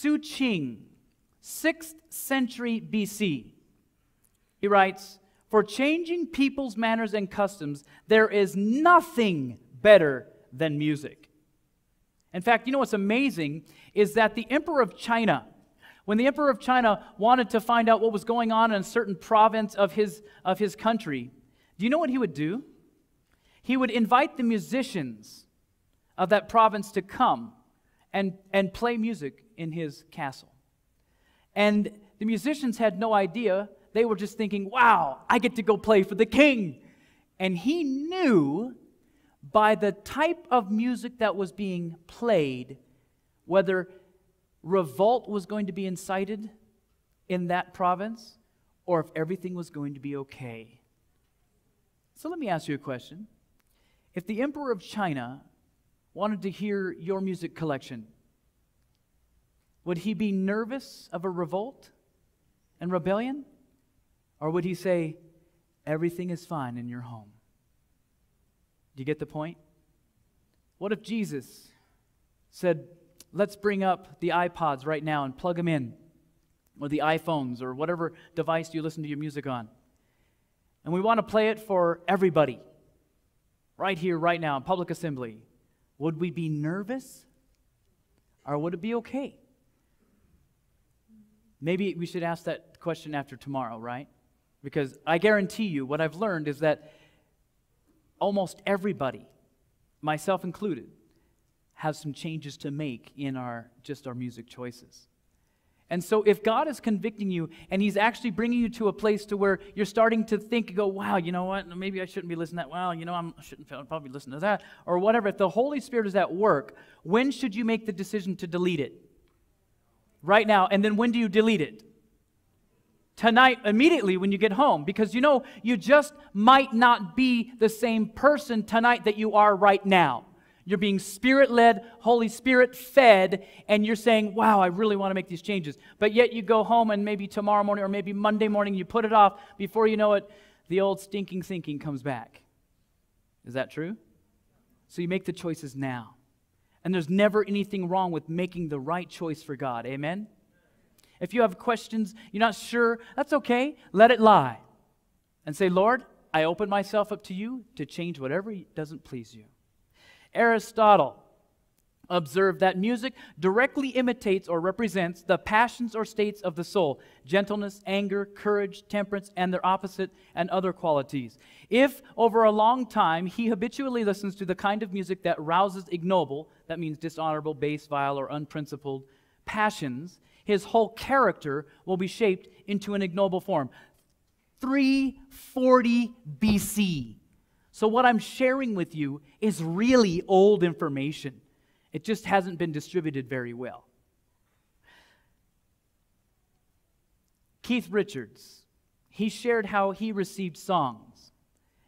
Shu Ching, 6th century BC. He writes, For changing people's manners and customs, there is nothing better than music. In fact, you know what's amazing is that the Emperor of China, when the Emperor of China wanted to find out what was going on in a certain province of his, of his country, do you know what he would do? He would invite the musicians of that province to come and, and play music in his castle. And the musicians had no idea. They were just thinking, wow, I get to go play for the king. And he knew by the type of music that was being played whether revolt was going to be incited in that province or if everything was going to be okay. So let me ask you a question. If the Emperor of China wanted to hear your music collection, would he be nervous of a revolt and rebellion? Or would he say, everything is fine in your home? Do you get the point? What if Jesus said, let's bring up the iPods right now and plug them in, or the iPhones, or whatever device you listen to your music on? And we want to play it for everybody, right here, right now, in public assembly. Would we be nervous? Or would it be okay? Maybe we should ask that question after tomorrow, right? Because I guarantee you, what I've learned is that almost everybody, myself included, has some changes to make in our just our music choices. And so if God is convicting you and he's actually bringing you to a place to where you're starting to think go, wow, you know what? Maybe I shouldn't be listening to that. Well, you know, I'm, I shouldn't probably listen to that or whatever. If the Holy Spirit is at work, when should you make the decision to delete it? Right now. And then when do you delete it? Tonight, immediately when you get home, because you know, you just might not be the same person tonight that you are right now. You're being spirit led, Holy Spirit fed, and you're saying, Wow, I really want to make these changes. But yet you go home and maybe tomorrow morning or maybe Monday morning you put it off. Before you know it, the old stinking thinking comes back. Is that true? So you make the choices now. And there's never anything wrong with making the right choice for God. Amen? If you have questions, you're not sure, that's okay. Let it lie. And say, Lord, I open myself up to you to change whatever doesn't please you. Aristotle observed that music directly imitates or represents the passions or states of the soul gentleness, anger, courage, temperance, and their opposite and other qualities. If over a long time he habitually listens to the kind of music that rouses ignoble, that means dishonorable, base, vile, or unprincipled passions, his whole character will be shaped into an ignoble form. 340 BC. So, what I'm sharing with you is really old information. It just hasn't been distributed very well. Keith Richards, he shared how he received songs.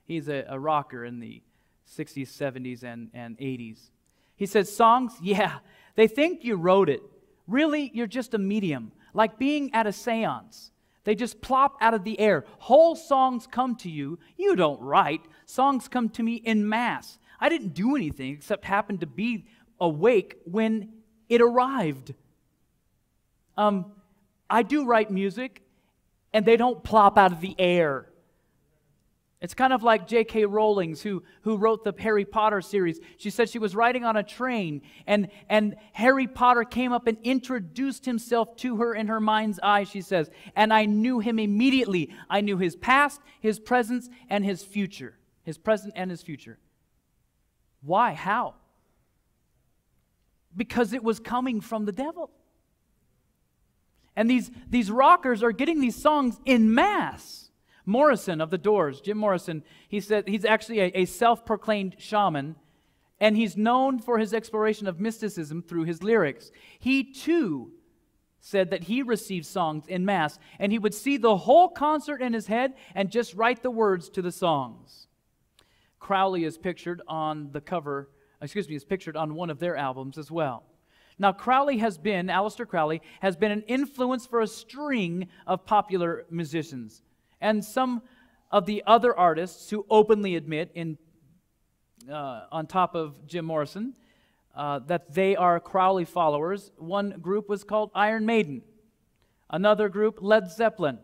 He's a, a rocker in the 60s, 70s, and, and 80s. He said, Songs, yeah, they think you wrote it. Really, you're just a medium, like being at a seance. They just plop out of the air. Whole songs come to you. You don't write. Songs come to me in mass. I didn't do anything except happen to be awake when it arrived. Um, I do write music, and they don't plop out of the air. It's kind of like J.K. Rowling's, who, who wrote the Harry Potter series. She said she was riding on a train, and, and Harry Potter came up and introduced himself to her in her mind's eye, she says. And I knew him immediately. I knew his past, his presence, and his future. His present and his future. Why? How? Because it was coming from the devil. And these, these rockers are getting these songs in mass. Morrison of the Doors, Jim Morrison, he said he's actually a, a self proclaimed shaman, and he's known for his exploration of mysticism through his lyrics. He too said that he received songs in Mass, and he would see the whole concert in his head and just write the words to the songs. Crowley is pictured on the cover, excuse me, is pictured on one of their albums as well. Now, Crowley has been, Aleister Crowley, has been an influence for a string of popular musicians and some of the other artists who openly admit, in, uh, on top of Jim Morrison, uh, that they are Crowley followers. One group was called Iron Maiden, another group, Led Zeppelin,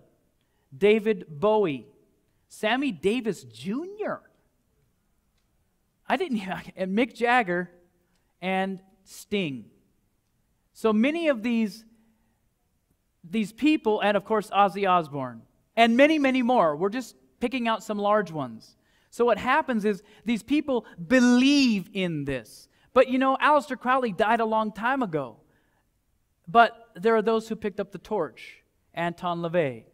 David Bowie, Sammy Davis Jr. I didn't, and Mick Jagger and Sting. So many of these, these people, and of course Ozzy Osbourne, and many, many more. We're just picking out some large ones. So what happens is these people believe in this. But you know, Aleister Crowley died a long time ago. But there are those who picked up the torch. Anton LaVey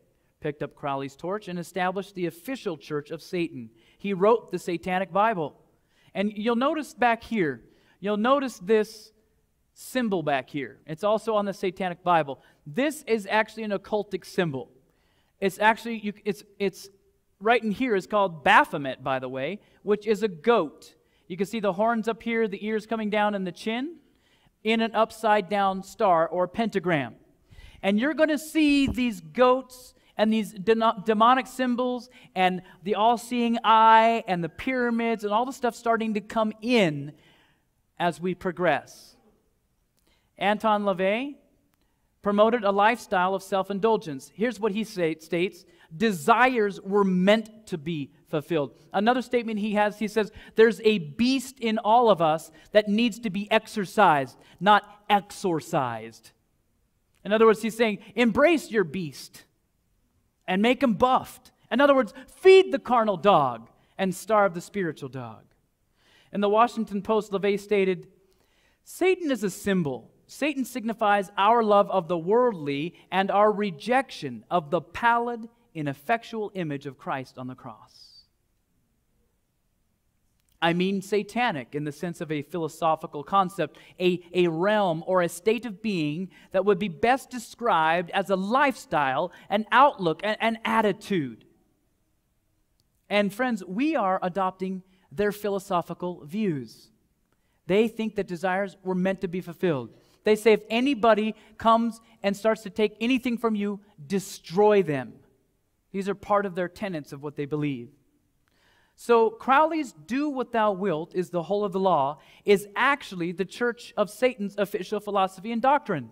picked up Crowley's torch and established the official church of Satan. He wrote the Satanic Bible. And you'll notice back here, you'll notice this symbol back here. It's also on the Satanic Bible. This is actually an occultic symbol. It's actually, you, it's, it's right in here is called Baphomet, by the way, which is a goat. You can see the horns up here, the ears coming down, and the chin in an upside down star or pentagram. And you're going to see these goats and these demonic symbols and the all seeing eye and the pyramids and all the stuff starting to come in as we progress. Anton LaVey promoted a lifestyle of self indulgence. Here's what he say, states desires were meant to be fulfilled. Another statement he has, he says, There's a beast in all of us that needs to be exercised, not exorcised. In other words, he's saying, Embrace your beast and make him buffed. In other words, feed the carnal dog and starve the spiritual dog. In the Washington Post, LaVey stated, Satan is a symbol Satan signifies our love of the worldly and our rejection of the pallid, ineffectual image of Christ on the cross. I mean satanic in the sense of a philosophical concept, a, a realm or a state of being that would be best described as a lifestyle, an outlook, an, an attitude. And friends, we are adopting their philosophical views. They think that desires were meant to be fulfilled. They say if anybody comes and starts to take anything from you, destroy them. These are part of their tenets of what they believe. So Crowley's do what thou wilt is the whole of the law is actually the church of Satan's official philosophy and doctrine.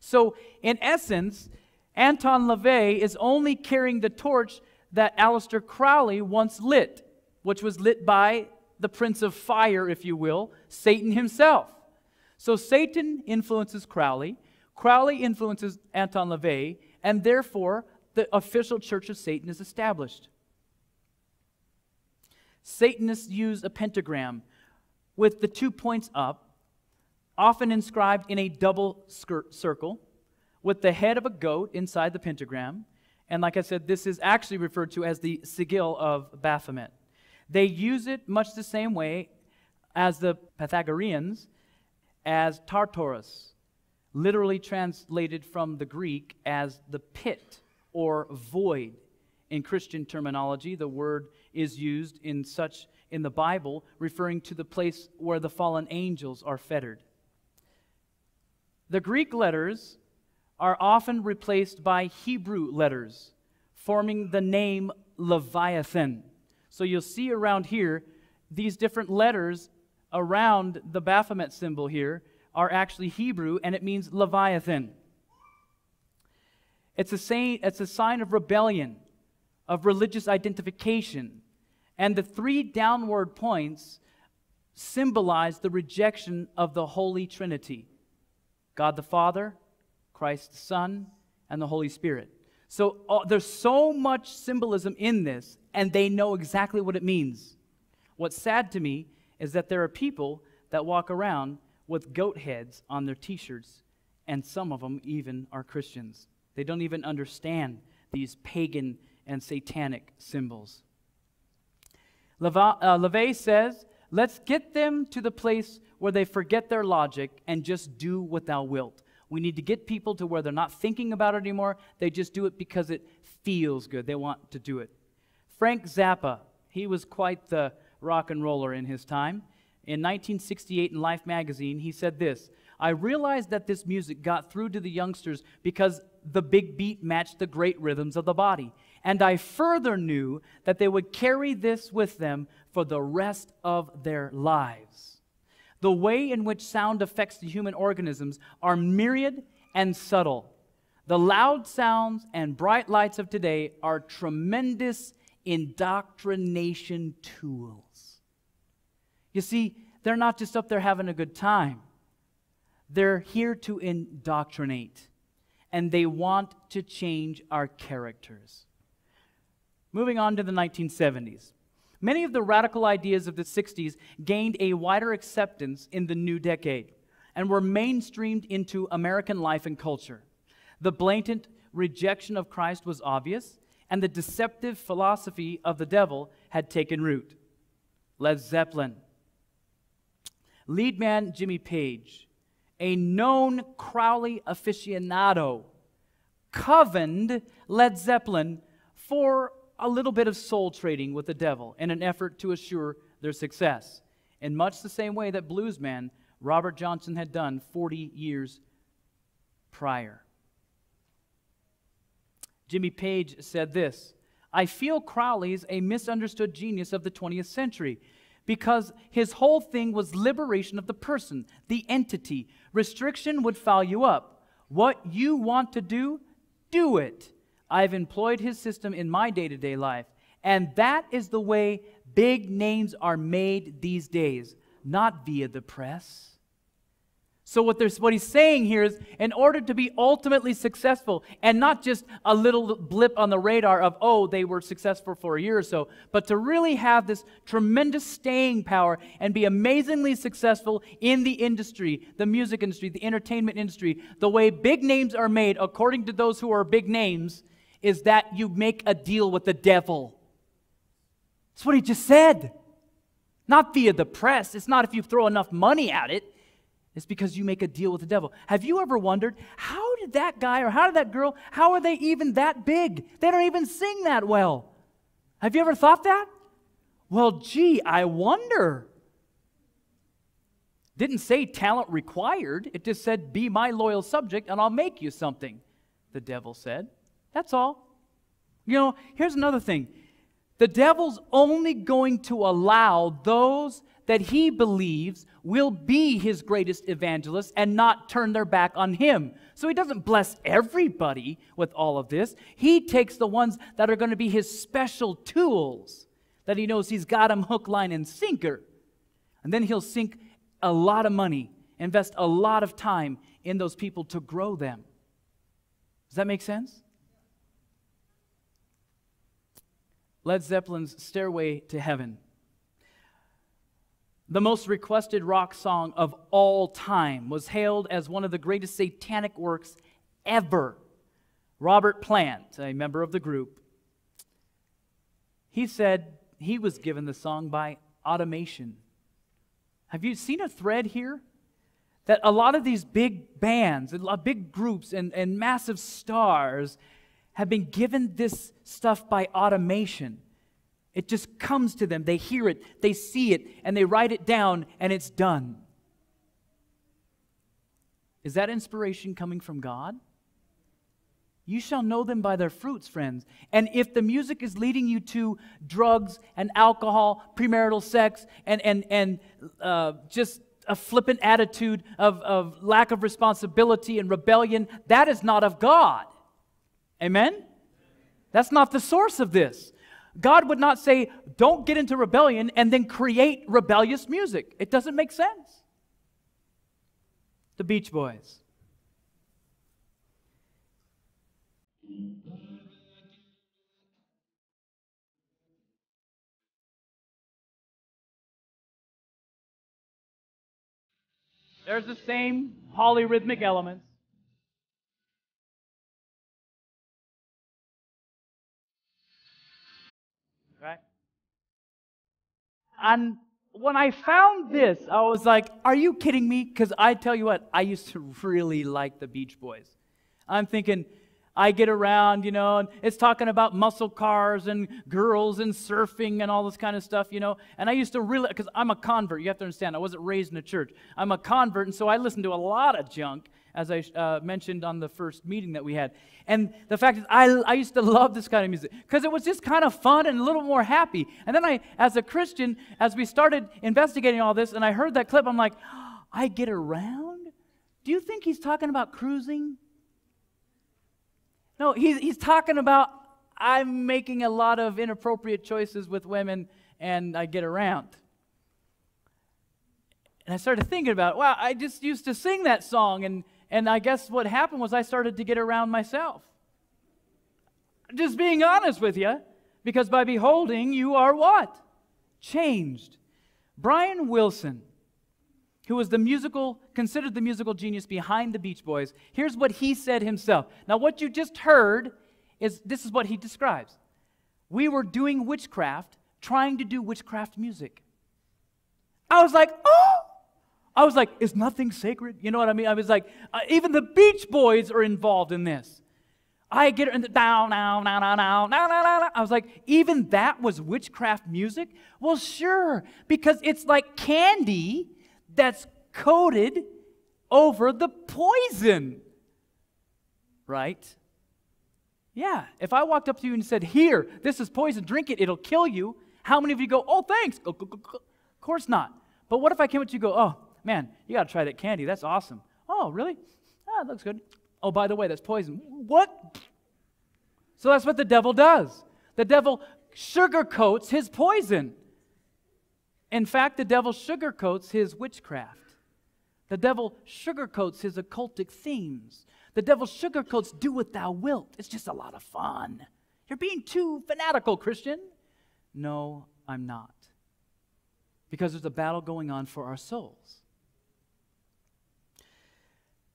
So in essence, Anton LaVey is only carrying the torch that Aleister Crowley once lit, which was lit by the prince of fire, if you will, Satan himself. So Satan influences Crowley, Crowley influences Anton LaVey, and therefore the official church of Satan is established. Satanists use a pentagram with the two points up, often inscribed in a double circle, with the head of a goat inside the pentagram. And like I said, this is actually referred to as the sigil of Baphomet. They use it much the same way as the Pythagoreans as Tartarus, literally translated from the Greek as the pit or void. In Christian terminology, the word is used in such in the Bible, referring to the place where the fallen angels are fettered. The Greek letters are often replaced by Hebrew letters, forming the name Leviathan. So you'll see around here these different letters around the Baphomet symbol here are actually Hebrew, and it means Leviathan. It's a, it's a sign of rebellion, of religious identification. And the three downward points symbolize the rejection of the Holy Trinity God the Father, Christ the Son, and the Holy Spirit. So uh, there's so much symbolism in this, and they know exactly what it means. What's sad to me is that there are people that walk around with goat heads on their t shirts, and some of them even are Christians. They don't even understand these pagan and satanic symbols. Uh, LaVey says, Let's get them to the place where they forget their logic and just do what thou wilt. We need to get people to where they're not thinking about it anymore. They just do it because it feels good. They want to do it. Frank Zappa, he was quite the rock and roller in his time. In 1968 in Life magazine, he said this I realized that this music got through to the youngsters because the big beat matched the great rhythms of the body. And I further knew that they would carry this with them for the rest of their lives. the way in which sound affects the human organisms are myriad and subtle. The loud sounds and bright lights of today are tremendous indoctrination tools. You see, they're not just up there having a good time, they're here to indoctrinate, and they want to change our characters. Moving on to the 1970s. Many of the radical ideas of the 60s gained a wider acceptance in the new decade and were mainstreamed into American life and culture. The blatant rejection of Christ was obvious, and the deceptive philosophy of the devil had taken root. Led Zeppelin. Lead man Jimmy Page, a known Crowley aficionado, covened Led Zeppelin for a little bit of soul trading with the devil in an effort to assure their success, in much the same way that bluesman Robert Johnson had done 40 years prior. Jimmy Page said this I feel Crowley's a misunderstood genius of the 20th century because his whole thing was liberation of the person, the entity. Restriction would foul you up. What you want to do, do it. I've employed his system in my day to day life. And that is the way big names are made these days, not via the press. So, what, what he's saying here is in order to be ultimately successful, and not just a little blip on the radar of, oh, they were successful for a year or so, but to really have this tremendous staying power and be amazingly successful in the industry, the music industry, the entertainment industry, the way big names are made, according to those who are big names, is that you make a deal with the devil. That's what he just said. Not via the press. It's not if you throw enough money at it. It's because you make a deal with the devil. Have you ever wondered how did that guy or how did that girl, how are they even that big? They don't even sing that well. Have you ever thought that? Well, gee, I wonder. Didn't say talent required. It just said, be my loyal subject and I'll make you something, the devil said. That's all. You know, here's another thing the devil's only going to allow those that he believes will be his greatest evangelists and not turn their back on him. So he doesn't bless everybody with all of this. He takes the ones that are going to be his special tools that he knows he's got them hook, line, and sinker. And then he'll sink a lot of money, invest a lot of time in those people to grow them. Does that make sense? Led Zeppelin's Stairway to Heaven. The most requested rock song of all time was hailed as one of the greatest satanic works ever. Robert Plant, a member of the group, he said he was given the song by automation. Have you seen a thread here? That a lot of these big bands, a big groups, and, and massive stars have been given this stuff by automation. It just comes to them. They hear it, they see it, and they write it down, and it's done. Is that inspiration coming from God? You shall know them by their fruits, friends. And if the music is leading you to drugs and alcohol, premarital sex, and, and, and uh, just a flippant attitude of, of lack of responsibility and rebellion, that is not of God. Amen? That's not the source of this. God would not say, don't get into rebellion and then create rebellious music. It doesn't make sense. The Beach Boys. There's the same polyrhythmic elements. And when I found this, I was like, are you kidding me? Because I tell you what, I used to really like the Beach Boys. I'm thinking, I get around, you know, and it's talking about muscle cars and girls and surfing and all this kind of stuff, you know. And I used to really, because I'm a convert, you have to understand, I wasn't raised in a church. I'm a convert, and so I listened to a lot of junk as I uh, mentioned on the first meeting that we had. And the fact is, I, I used to love this kind of music because it was just kind of fun and a little more happy. And then I, as a Christian, as we started investigating all this, and I heard that clip, I'm like, oh, I get around? Do you think he's talking about cruising? No, he's, he's talking about I'm making a lot of inappropriate choices with women and I get around. And I started thinking about, wow, I just used to sing that song, and, and I guess what happened was I started to get around myself. Just being honest with you, because by beholding, you are what? Changed. Brian Wilson, who was the musical, considered the musical genius behind the Beach Boys, here's what he said himself. Now, what you just heard is this is what he describes. We were doing witchcraft, trying to do witchcraft music. I was like, oh, I was like, is nothing sacred? You know what I mean? I was like, uh, even the Beach Boys are involved in this. I get it in the down, down, down, down, down, down, down. I was like, even that was witchcraft music? Well, sure, because it's like candy that's coated over the poison. Right? Yeah. If I walked up to you and said, Here, this is poison, drink it, it'll kill you, how many of you go, Oh, thanks? Of course not. But what if I came up to you and go, Oh, man, you got to try that candy. That's awesome. Oh, really? Ah, it looks good. Oh, by the way, that's poison. What? So that's what the devil does. The devil sugarcoats his poison. In fact, the devil sugarcoats his witchcraft. The devil sugarcoats his occultic themes. The devil sugarcoats do what thou wilt. It's just a lot of fun. You're being too fanatical, Christian. No, I'm not. Because there's a battle going on for our souls.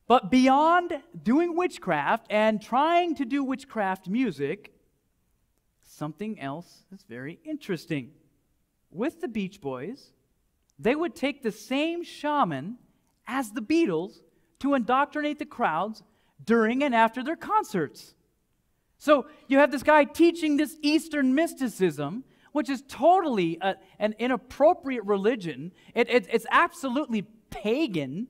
But beyond doing witchcraft and trying to do witchcraft music, something else is very interesting. With the Beach Boys, they would take the same shaman as the Beatles to indoctrinate the crowds during and after their concerts. So you have this guy teaching this Eastern mysticism, which is totally a, an inappropriate religion. It, it, it's absolutely pagan.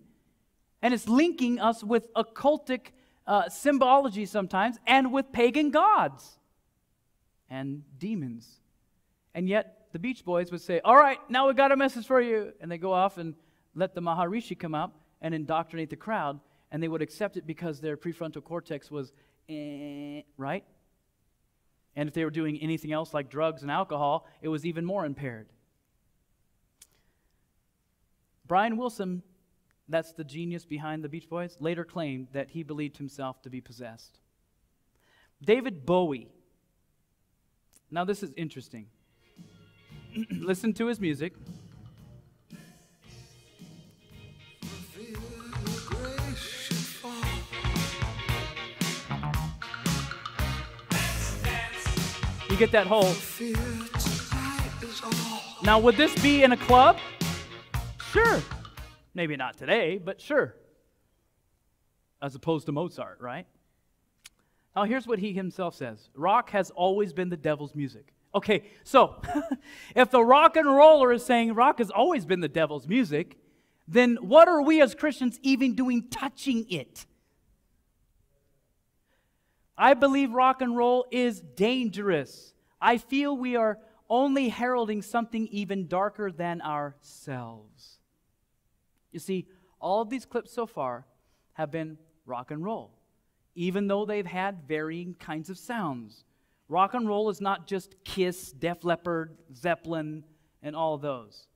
And it's linking us with occultic uh, symbology sometimes and with pagan gods and demons. And yet the Beach Boys would say, All right, now we've got a message for you. And they go off and let the Maharishi come out and indoctrinate the crowd. And they would accept it because their prefrontal cortex was, eh, right? And if they were doing anything else like drugs and alcohol, it was even more impaired. Brian Wilson that's the genius behind the Beach Boys, later claimed that he believed himself to be possessed. David Bowie. Now, this is interesting. Listen to his music. You get that whole. Now, would this be in a club? Sure. Maybe not today, but sure. As opposed to Mozart, right? Now, here's what he himself says rock has always been the devil's music. Okay, so if the rock and roller is saying rock has always been the devil's music, then what are we as Christians even doing touching it? I believe rock and roll is dangerous. I feel we are only heralding something even darker than ourselves. You see, all of these clips so far have been rock and roll, even though they've had varying kinds of sounds. Rock and roll is not just Kiss, Def Leppard, Zeppelin, and all those.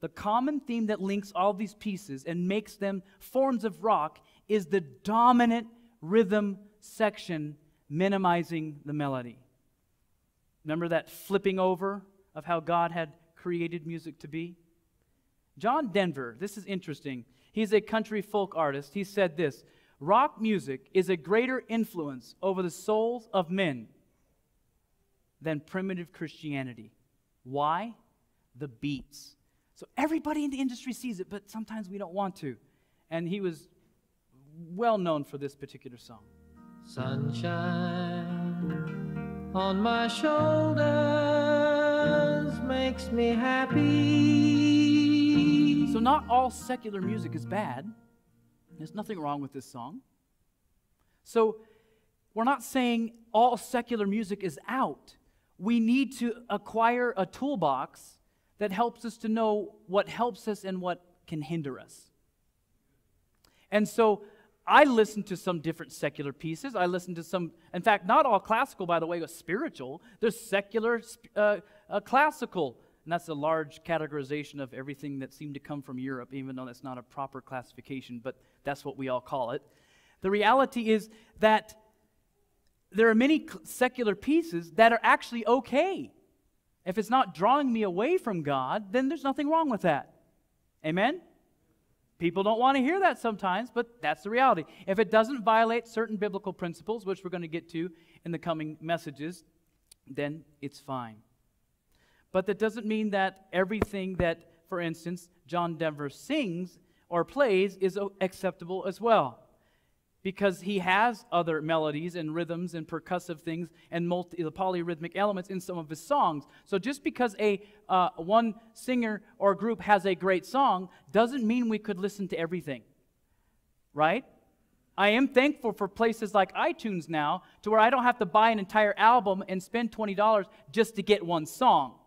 The common theme that links all these pieces and makes them forms of rock is the dominant rhythm section minimizing the melody. Remember that flipping over of how God had created music to be? John Denver, this is interesting. He's a country folk artist. He said this Rock music is a greater influence over the souls of men than primitive Christianity. Why? The beats. So everybody in the industry sees it, but sometimes we don't want to. And he was well known for this particular song. Sunshine on my shoulders makes me happy so, not all secular music is bad. There's nothing wrong with this song. So, we're not saying all secular music is out. We need to acquire a toolbox that helps us to know what helps us and what can hinder us. And so I listen to some different secular pieces. I listen to some, in fact, not all classical, by the way, but spiritual. There's secular uh, uh, classical, and that's a large categorization of everything that seemed to come from Europe, even though that's not a proper classification, but that's what we all call it. The reality is that there are many secular pieces that are actually okay. If it's not drawing me away from God, then there's nothing wrong with that. Amen? People don't want to hear that sometimes, but that's the reality. If it doesn't violate certain biblical principles, which we're going to get to in the coming messages, then it's fine. But that doesn't mean that everything that, for instance, John Denver sings or plays is acceptable as well because he has other melodies and rhythms and percussive things and multi, polyrhythmic elements in some of his songs. So just because a uh, one singer or group has a great song doesn't mean we could listen to everything, right? I am thankful for places like iTunes now to where I don't have to buy an entire album and spend $20 just to get one song.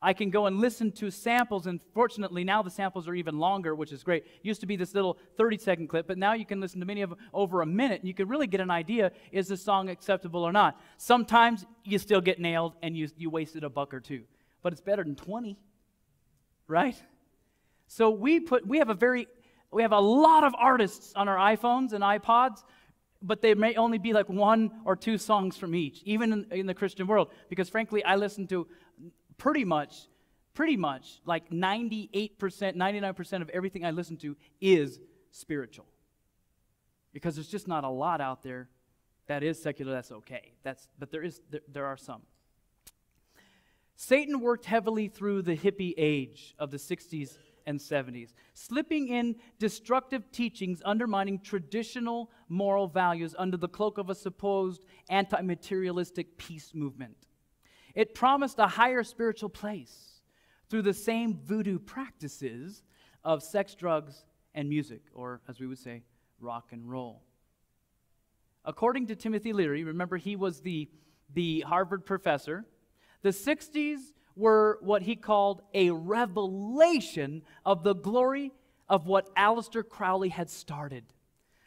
I can go and listen to samples, and fortunately, now the samples are even longer, which is great. Used to be this little 30 second clip, but now you can listen to many of them over a minute, and you can really get an idea is the song acceptable or not. Sometimes you still get nailed and you, you wasted a buck or two, but it's better than 20, right? So we put, we have a very, we have a lot of artists on our iPhones and iPods, but they may only be like one or two songs from each, even in, in the Christian world, because frankly, I listen to pretty much, pretty much like 98%, 99% of everything I listen to is spiritual. Because there's just not a lot out there that is secular, that's okay. That's, but there, is, there, there are some. Satan worked heavily through the hippie age of the 60s and 70s, slipping in destructive teachings undermining traditional moral values under the cloak of a supposed anti materialistic peace movement. It promised a higher spiritual place through the same voodoo practices of sex, drugs, and music, or as we would say, rock and roll. According to Timothy Leary, remember he was the, the Harvard professor, the 60s were what he called a revelation of the glory of what Aleister Crowley had started.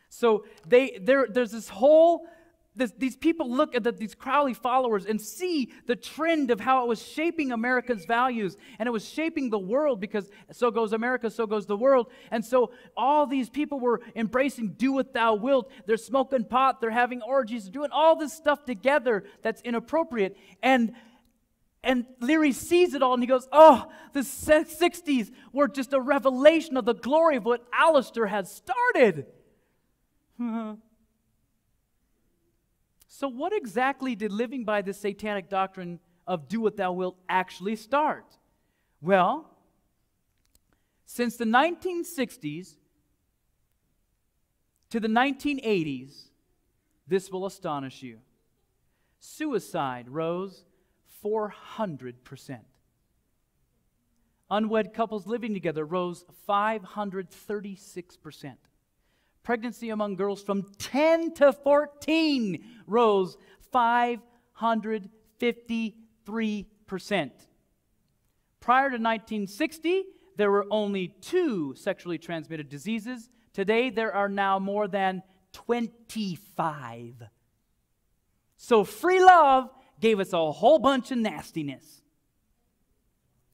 So they, there, there's this whole this, these people look at the, these Crowley followers and see the trend of how it was shaping America's values and it was shaping the world because so goes America, so goes the world. And so all these people were embracing do what thou wilt. They're smoking pot, they're having orgies, they're doing all this stuff together that's inappropriate. And and Leary sees it all and he goes, Oh, the 60s were just a revelation of the glory of what Aleister had started. So, what exactly did living by the satanic doctrine of do what thou wilt actually start? Well, since the 1960s to the 1980s, this will astonish you. Suicide rose 400%. Unwed couples living together rose 536%. Pregnancy among girls from 10 to 14 rose 553%. Prior to 1960, there were only two sexually transmitted diseases. Today, there are now more than 25. So, free love gave us a whole bunch of nastiness.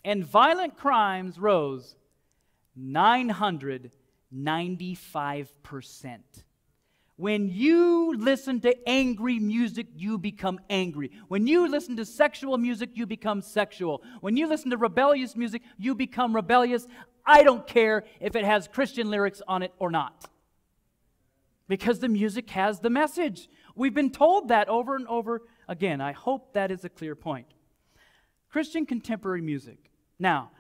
And violent crimes rose 900 95%. When you listen to angry music, you become angry. When you listen to sexual music, you become sexual. When you listen to rebellious music, you become rebellious. I don't care if it has Christian lyrics on it or not. Because the music has the message. We've been told that over and over again. I hope that is a clear point. Christian contemporary music. Now,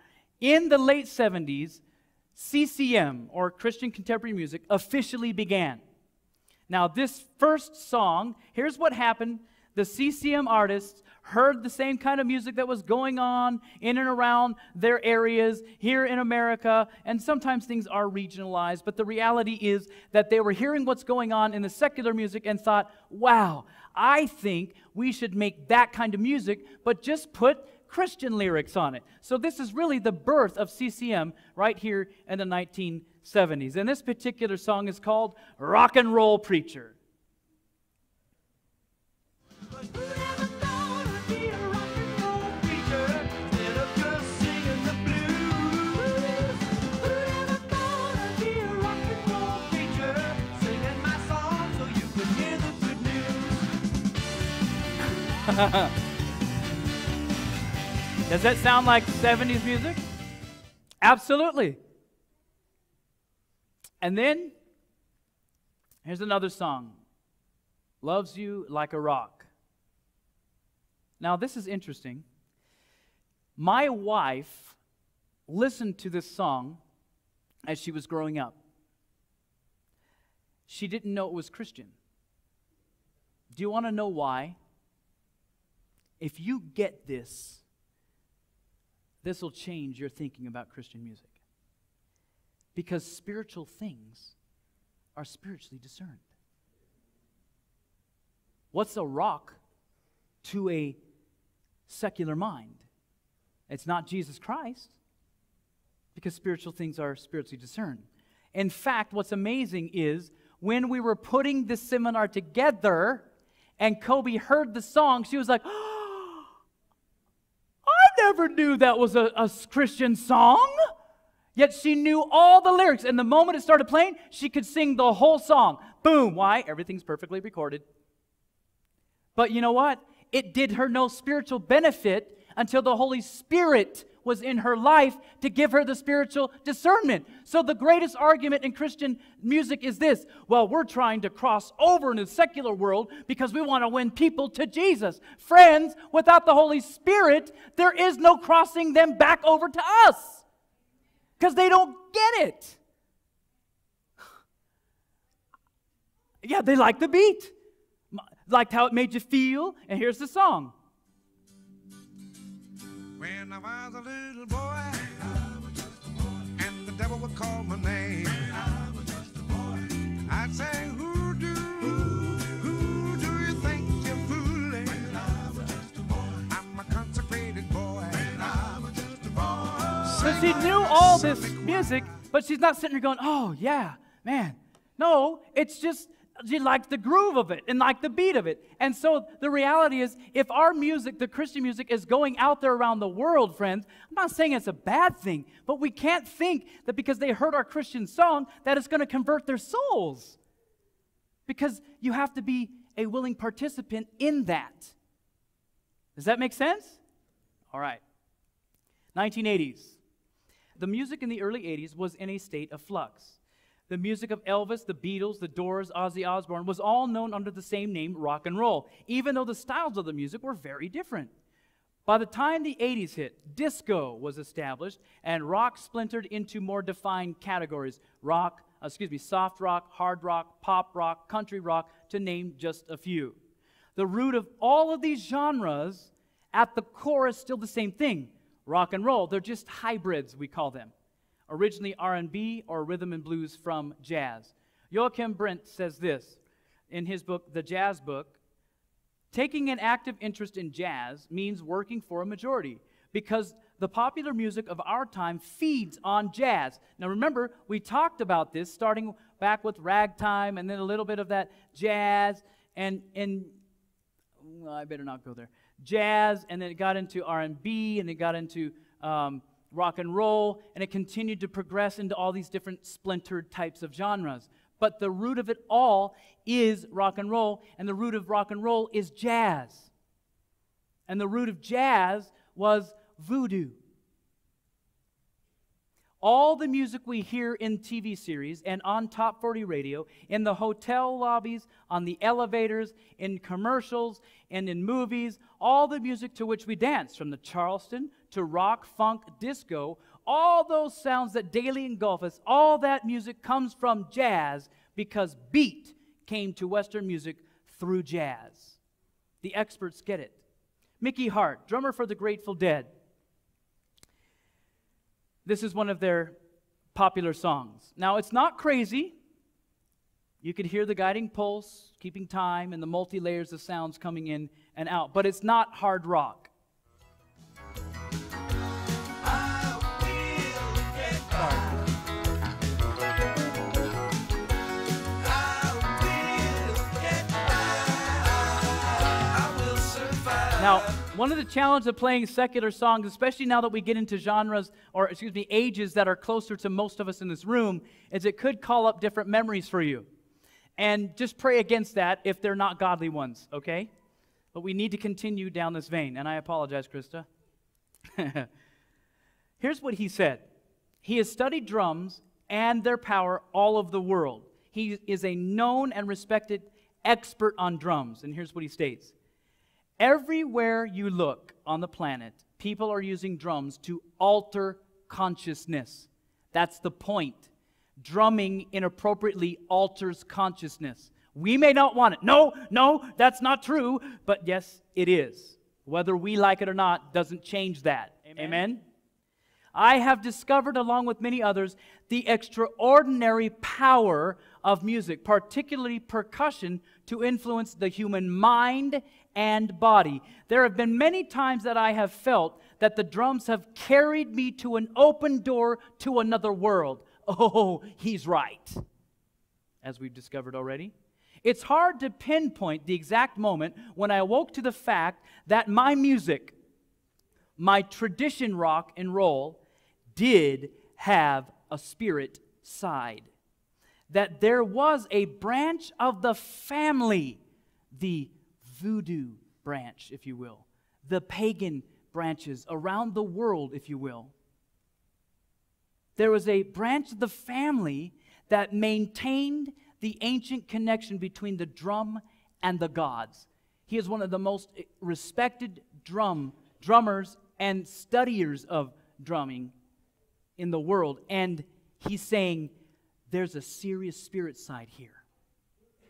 in the late 70s, CCM, or Christian Contemporary Music, officially began. Now, this first song, here's what happened. The CCM artists heard the same kind of music that was going on in and around their areas here in America, and sometimes things are regionalized, but the reality is that they were hearing what's going on in the secular music and thought, wow, I think we should make that kind of music, but just put Christian lyrics on it. So this is really the birth of CCM right here in the 1970s. And this particular song is called Rock and Roll Preacher. Does that sound like 70s music? Absolutely. And then here's another song Loves You Like a Rock. Now, this is interesting. My wife listened to this song as she was growing up. She didn't know it was Christian. Do you want to know why? If you get this, this will change your thinking about Christian music. Because spiritual things are spiritually discerned. What's a rock to a secular mind? It's not Jesus Christ, because spiritual things are spiritually discerned. In fact, what's amazing is when we were putting this seminar together and Kobe heard the song, she was like, oh, never knew that was a, a Christian song. Yet she knew all the lyrics. And the moment it started playing, she could sing the whole song. Boom. Why? Everything's perfectly recorded. But you know what? It did her no spiritual benefit until the Holy Spirit was in her life to give her the spiritual discernment. So, the greatest argument in Christian music is this well, we're trying to cross over into the secular world because we want to win people to Jesus. Friends, without the Holy Spirit, there is no crossing them back over to us because they don't get it. Yeah, they like the beat, liked how it made you feel, and here's the song. When I was a little boy, and the devil would call my name, I was just a boy. I'd say, Who do, who do you think you're fooling? I'm a consecrated boy. So she knew all this music, but she's not sitting there going, Oh, yeah, man. No, it's just she liked the groove of it and like the beat of it. And so the reality is, if our music, the Christian music, is going out there around the world, friends, I'm not saying it's a bad thing, but we can't think that because they heard our Christian song that it's going to convert their souls. Because you have to be a willing participant in that. Does that make sense? All right. 1980s. The music in the early 80s was in a state of flux. The music of Elvis, the Beatles, the Doors, Ozzy Osbourne was all known under the same name, rock and roll, even though the styles of the music were very different. By the time the 80s hit, disco was established and rock splintered into more defined categories rock, excuse me, soft rock, hard rock, pop rock, country rock, to name just a few. The root of all of these genres at the core is still the same thing rock and roll. They're just hybrids, we call them originally R&B or rhythm and blues from jazz. Joachim Berendt says this in his book, The Jazz Book Taking an active interest in jazz means working for a majority because the popular music of our time feeds on jazz. Now, remember, we talked about this starting back with ragtime and then a little bit of that jazz and, and well, I better not go there. Jazz, and then it got into R&B, and it got into um, rock and roll, and it continued to progress into all these different splintered types of genres. But the root of it all is rock and roll, and the root of rock and roll is jazz. And the root of jazz was voodoo. All the music we hear in TV series and on Top 40 radio, in the hotel lobbies, on the elevators, in commercials, and in movies, all the music to which we dance, from the Charleston to rock, funk, disco, all those sounds that daily engulf us, all that music comes from jazz because beat came to Western music through jazz. The experts get it. Mickey Hart, drummer for the Grateful Dead. This is one of their popular songs. Now, it's not crazy. You could hear the guiding pulse, keeping time, and the multi layers of sounds coming in and out, but it's not hard rock. Now, one of the challenges of playing secular songs, especially now that we get into genres or, excuse me, ages that are closer to most of us in this room, is it could call up different memories for you. And just pray against that if they're not godly ones, okay? But we need to continue down this vein. And I apologize, Krista. Here's what he said He has studied drums and their power all over the world. He is a known and respected expert on drums. And here's what he states Everywhere you look on the planet, people are using drums to alter consciousness. That's the point. Drumming inappropriately alters consciousness. We may not want it. No, no, that's not true. But yes, it is. Whether we like it or not doesn't change that. Amen. Amen? I have discovered, along with many others, the extraordinary power of music, particularly percussion, to influence the human mind and body. There have been many times that I have felt that the drums have carried me to an open door to another world. Oh, he's right, as we've discovered already. It's hard to pinpoint the exact moment when I awoke to the fact that my music, my tradition rock and roll, did have a spirit side. That there was a branch of the family, the voodoo branch, if you will, the pagan branches around the world, if you will. There was a branch of the family that maintained the ancient connection between the drum and the gods. He is one of the most respected drum drummers and studiers of drumming in the world. And he's saying there's a serious spirit side here.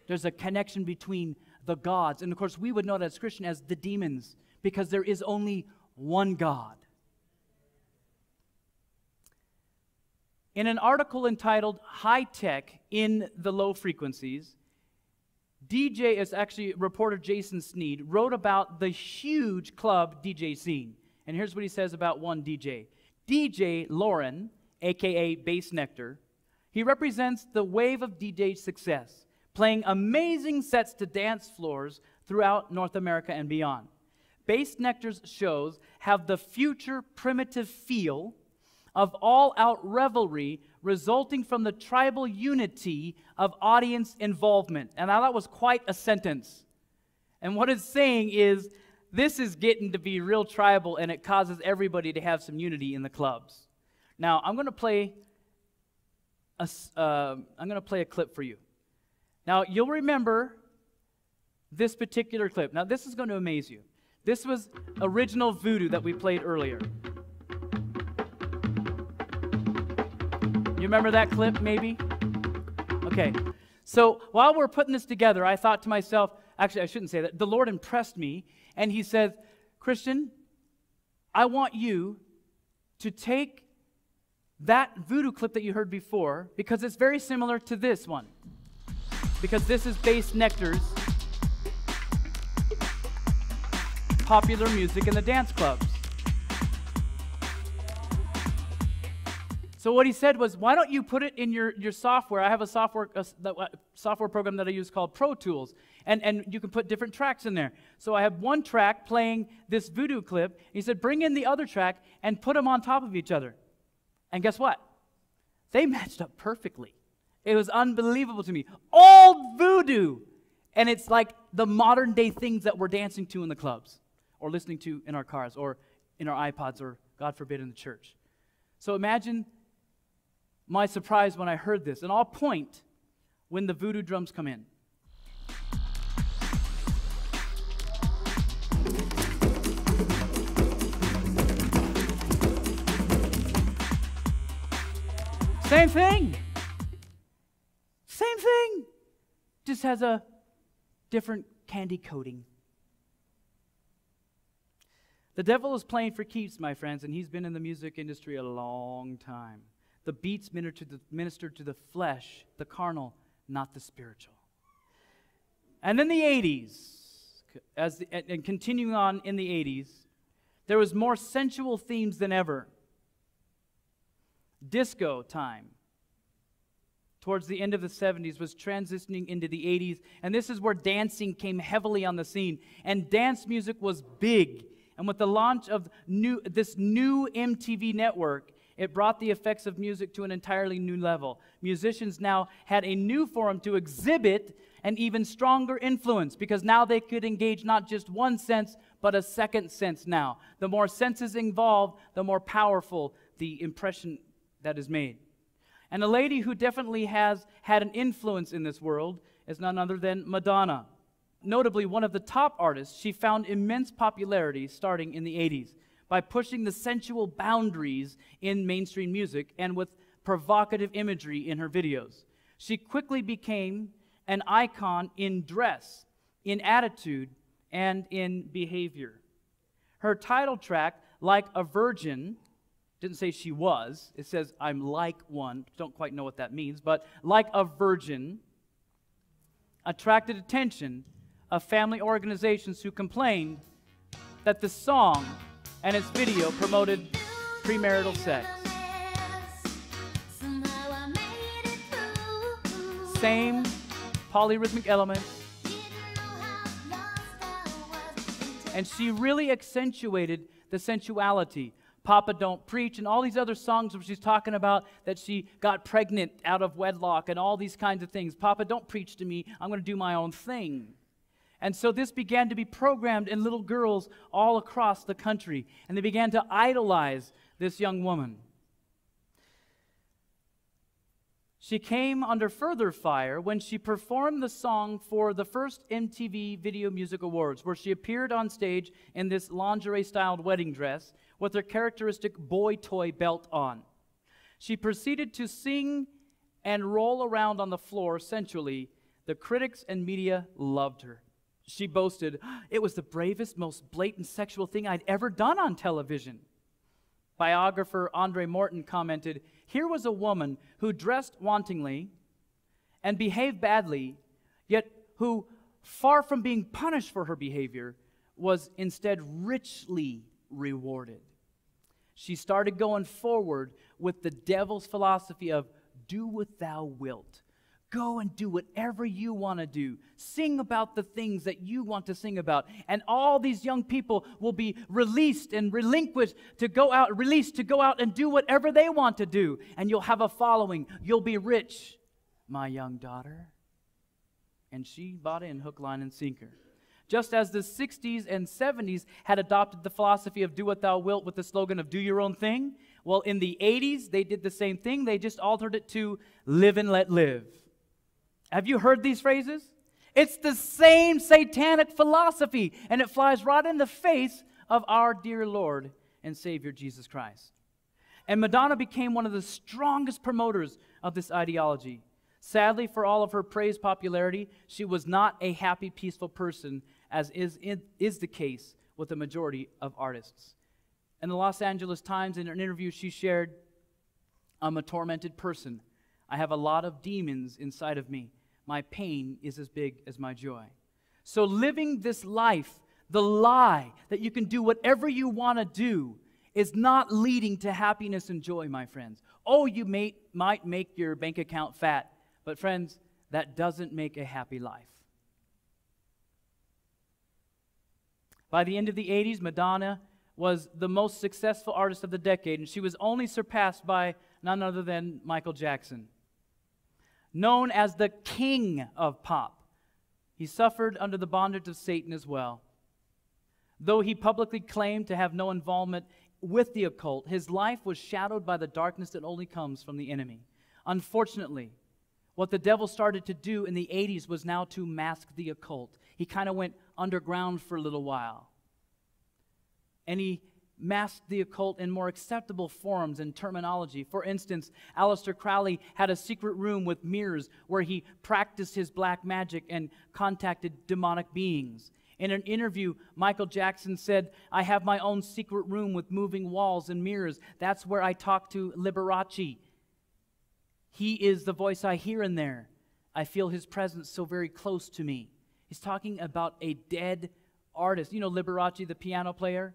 There's a connection between the gods. And of course, we would know that as Christian as the demons because there is only one God. In an article entitled High Tech in the Low Frequencies, DJ is actually reporter Jason Sneed wrote about the huge club DJ scene. And here's what he says about one DJ. DJ Lorin, aka Bassnectar, he represents the wave of DJ success playing amazing sets to dance floors throughout North America and beyond. Bassnectar's shows have the future primitive feel of all out revelry resulting from the tribal unity of audience involvement. And now that was quite a sentence. And what it's saying is this is getting to be real tribal and it causes everybody to have some unity in the clubs. Now, I'm going to play a, uh, I'm going to play a clip for you. Now, you'll remember this particular clip. Now, this is going to amaze you. This was original voodoo that we played earlier. You remember that clip, maybe? Okay. So while we're putting this together, I thought to myself, actually, I shouldn't say that. The Lord impressed me, and He said, Christian, I want you to take that voodoo clip that you heard before because it's very similar to this one because this is Bassnectar's popular music in the dance clubs. So what he said was, why don't you put it in your, your software? I have a software a, a uh, software program that I use called Pro Tools, and, and you can put different tracks in there. So I have one track playing this voodoo clip. He said, bring in the other track and put them on top of each other. And guess what? They matched up perfectly. It was unbelievable to me. Old voodoo. And it's like the modern day things that we're dancing to in the clubs or listening to in our cars or in our iPods or, God forbid, in the church. So imagine my surprise when I heard this. And I'll point when the voodoo drums come in. Same thing. Just has a different candy coating. The devil is playing for keeps, my friends, and he's been in the music industry a long time. The beats minister to the, minister to the flesh, the carnal, not the spiritual. And in the 80s, as the, and continuing on in the 80s, there was more sensual themes than ever. Disco time, towards the end of the 70s, was transitioning into the 80s, and this is where dancing came heavily on the scene. And dance music was big. And with the launch of new, this new MTV network, it brought the effects of music to an entirely new level. Musicians now had a new forum to exhibit an even stronger influence because now they could engage not just one sense, but a second sense now. The more senses involved, the more powerful the impression that is made. And a lady who definitely has had an influence in this world is none other than Madonna. Notably, one of the top artists, she found immense popularity starting in the 80s by pushing the sensual boundaries in mainstream music and with provocative imagery in her videos. She quickly became an icon in dress, in attitude, and in behavior. Her title track, Like a Virgin, didn't say she was. It says, I'm like one. Don't quite know what that means, but like a virgin, attracted attention of family organizations who complained that the song and its video promoted premarital sex. Same polyrhythmic element. And she really accentuated the sensuality. Papa Don't Preach, and all these other songs where she's talking about that she got pregnant out of wedlock and all these kinds of things. Papa, don't preach to me. I'm going to do my own thing. And so this began to be programmed in little girls all across the country, and they began to idolize this young woman. She came under further fire when she performed the song for the first MTV Video Music Awards, where she appeared on stage in this lingerie styled wedding dress with her characteristic boy toy belt on. She proceeded to sing and roll around on the floor sensually. The critics and media loved her. She boasted, It was the bravest, most blatant sexual thing I'd ever done on television. Biographer Andrew Morton commented, Here was a woman who dressed wantingly and behaved badly, yet who, far from being punished for her behavior, was instead richly rewarded. She started going forward with the devil's philosophy of do what thou wilt. Go and do whatever you want to do. Sing about the things that you want to sing about. And all these young people will be released and relinquished to go out, released to go out and do whatever they want to do. And you'll have a following. You'll be rich, my young daughter. And she bought in hook, line, and sinker. Just as the 60s and 70s had adopted the philosophy of do what thou wilt with the slogan of do your own thing, well, in the 80s, they did the same thing. They just altered it to live and let live. Have you heard these phrases? It's the same satanic philosophy, and it flies right in the face of our dear Lord and Savior Jesus Christ. And Madonna became one of the strongest promoters of this ideology. Sadly, for all of her praised popularity, she was not a happy, peaceful person, as is, is the case with the majority of artists. In the Los Angeles Times, in an interview, she shared, I'm a tormented person. I have a lot of demons inside of me my pain is as big as my joy. So, living this life, the lie that you can do whatever you want to do, is not leading to happiness and joy, my friends. Oh, you may, might make your bank account fat, but friends, that doesn't make a happy life. By the end of the 80s, Madonna was the most successful artist of the decade, and she was only surpassed by none other than Michael Jackson known as the king of pop. He suffered under the bondage of Satan as well. Though he publicly claimed to have no involvement with the occult, his life was shadowed by the darkness that only comes from the enemy. Unfortunately, what the devil started to do in the 80s was now to mask the occult. He kind of went underground for a little while. And he masked the occult in more acceptable forms and terminology. For instance, Aleister Crowley had a secret room with mirrors where he practiced his black magic and contacted demonic beings. In an interview, Michael Jackson said, I have my own secret room with moving walls and mirrors. That's where I talk to Liberace. He is the voice I hear in there. I feel his presence so very close to me. He's talking about a dead artist. You know Liberace, the piano player?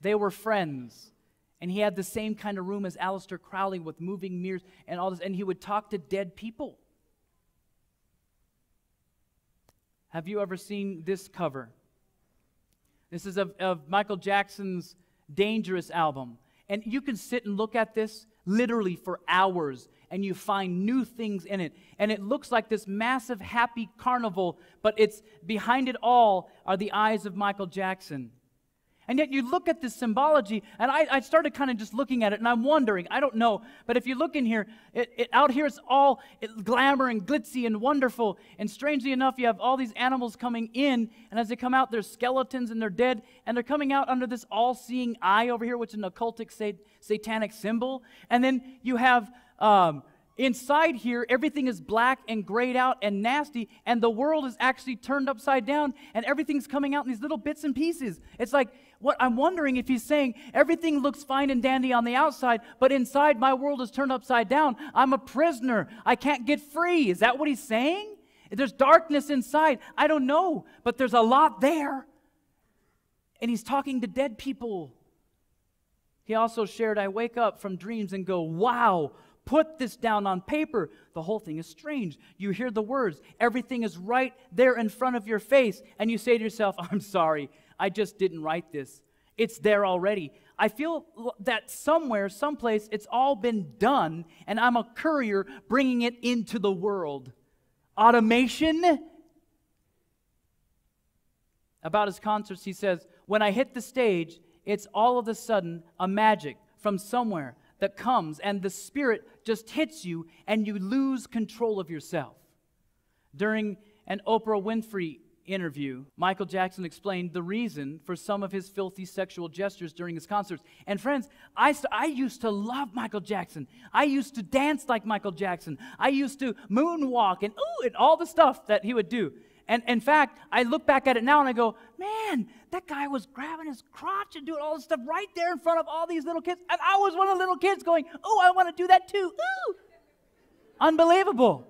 They were friends. And he had the same kind of room as Aleister Crowley with moving mirrors and all this. And he would talk to dead people. Have you ever seen this cover? This is of, of Michael Jackson's Dangerous album. And you can sit and look at this literally for hours and you find new things in it. And it looks like this massive happy carnival, but it's behind it all are the eyes of Michael Jackson. And yet you look at this symbology, and I, I started kind of just looking at it, and I'm wondering, I don't know, but if you look in here, it, it, out here it's all glamour and glitzy and wonderful. And strangely enough, you have all these animals coming in, and as they come out, they're skeletons and they're dead, and they're coming out under this all seeing eye over here, which is an occultic sat- satanic symbol. And then you have. Um, Inside here, everything is black and grayed out and nasty, and the world is actually turned upside down, and everything's coming out in these little bits and pieces. It's like, what I'm wondering if he's saying everything looks fine and dandy on the outside, but inside my world is turned upside down. I'm a prisoner. I can't get free. Is that what he's saying? There's darkness inside. I don't know, but there's a lot there. And he's talking to dead people. He also shared, I wake up from dreams and go, wow, put this down on paper. The whole thing is strange. You hear the words, everything is right there in front of your face, and you say to yourself, I'm sorry, I just didn't write this. It's there already. I feel that somewhere, someplace, it's all been done, and I'm a courier bringing it into the world. Automation. About his concerts, he says, When I hit the stage, it's all of a sudden a magic from somewhere that comes and the Spirit just hits you and you lose control of yourself. During an Oprah Winfrey interview, Michael Jackson explained the reason for some of his filthy sexual gestures during his concerts. And friends, I, I used to love Michael Jackson. I used to dance like Michael Jackson. I used to moonwalk and ooh, and all the stuff that he would do. And in fact, I look back at it now and I go, man, that guy was grabbing his crotch and doing all this stuff right there in front of all these little kids. And I was one of the little kids going, oh, I want to do that too. Ooh. Unbelievable.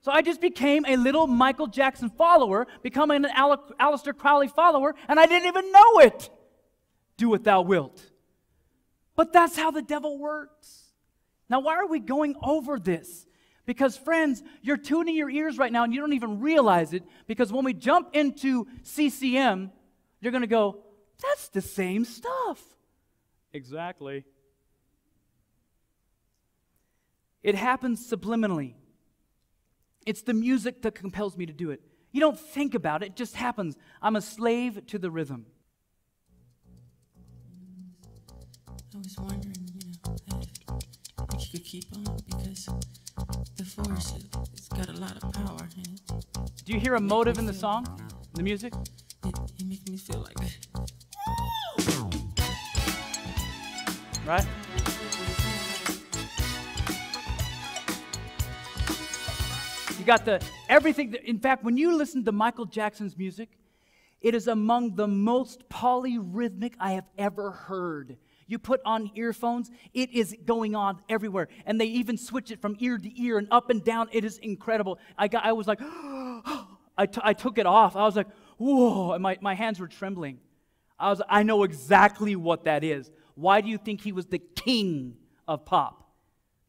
So I just became a little Michael Jackson follower, becoming an Al- Aleister Crowley follower, and I didn't even know it. Do what thou wilt. But that's how the devil works. Now, why are we going over this? Because, friends, you're tuning your ears right now and you don't even realize it. Because when we jump into CCM, you're going to go, that's the same stuff. Exactly. It happens subliminally. It's the music that compels me to do it. You don't think about it, it just happens. I'm a slave to the rhythm. I was wondering, you know, if, if you could keep on because the force, it's got a lot of power in it. Do you hear a motive in the song, the music? It, it makes me feel like. Right? You got the everything. That, in fact, when you listen to Michael Jackson's music, it is among the most polyrhythmic I have ever heard. You put on earphones, it is going on everywhere. And they even switch it from ear to ear and up and down. It is incredible. I, got, I was like, I, t- I took it off. I was like, whoa, and my, my hands were trembling. I was, I know exactly what that is. Why do you think he was the king of pop?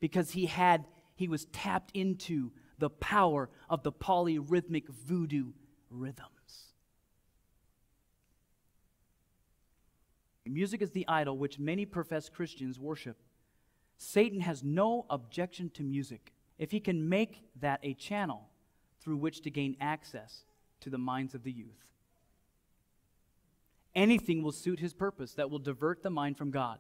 Because he had, he was tapped into the power of the polyrhythmic voodoo rhythm. Music is the idol which many professed Christians worship. Satan has no objection to music if he can make that a channel through which to gain access to the minds of the youth. Anything will suit his purpose that will divert the mind from God.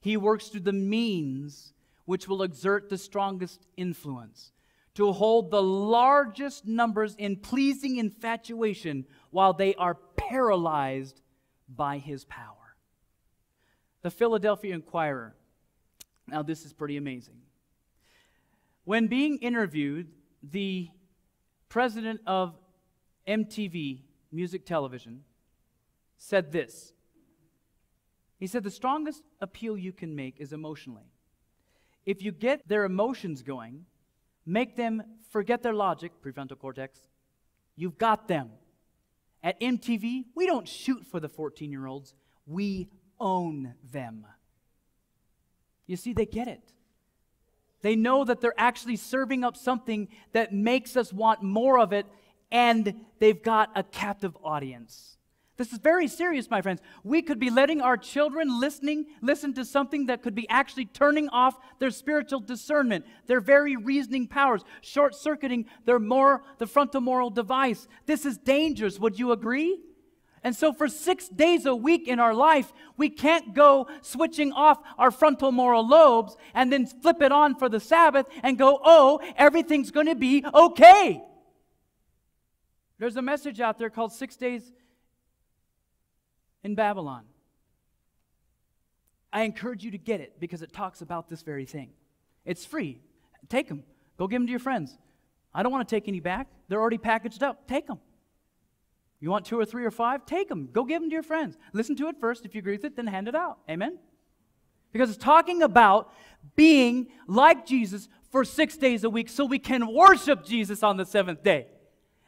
He works through the means which will exert the strongest influence to hold the largest numbers in pleasing infatuation while they are paralyzed by his power. The Philadelphia Inquirer. Now, this is pretty amazing. When being interviewed, the president of MTV Music Television, said this. He said, The strongest appeal you can make is emotionally. If you get their emotions going, make them forget their logic, prefrontal cortex, you've got them. At MTV, we don't shoot for the 14 year olds, we own them. You see, they get it. They know that they're actually serving up something that makes us want more of it, and they've got a captive audience. This is very serious, my friends. We could be letting our children listening listen to something that could be actually turning off their spiritual discernment, their very reasoning powers, short-circuiting their more the frontal moral device. This is dangerous. Would you agree? And so, for six days a week in our life, we can't go switching off our frontal moral lobes and then flip it on for the Sabbath and go, oh, everything's going to be okay. There's a message out there called Six Days in Babylon. I encourage you to get it because it talks about this very thing. It's free. Take them. Go give them to your friends. I don't want to take any back. They're already packaged up. Take them. You want two or three or five? Take them. Go give them to your friends. Listen to it first. If you agree with it, then hand it out. Amen? Because it's talking about being like Jesus for six days a week so we can worship Jesus on the seventh day.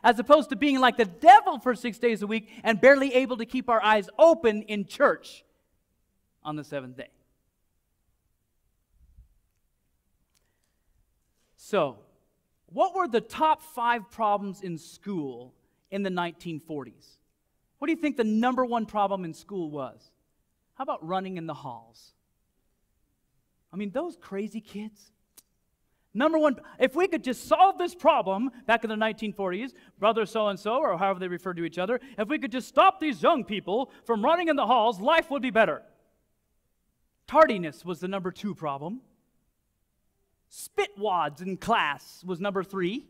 As opposed to being like the devil for six days a week and barely able to keep our eyes open in church on the seventh day. So, what were the top five problems in school in the 1940s? What do you think the number one problem in school was? How about running in the halls? I mean, those crazy kids. Number one, if we could just solve this problem back in the 1940s, brother so and so, or however they refer to each other, if we could just stop these young people from running in the halls, life would be better. Tardiness was the number two problem. Spitwads in class was number three.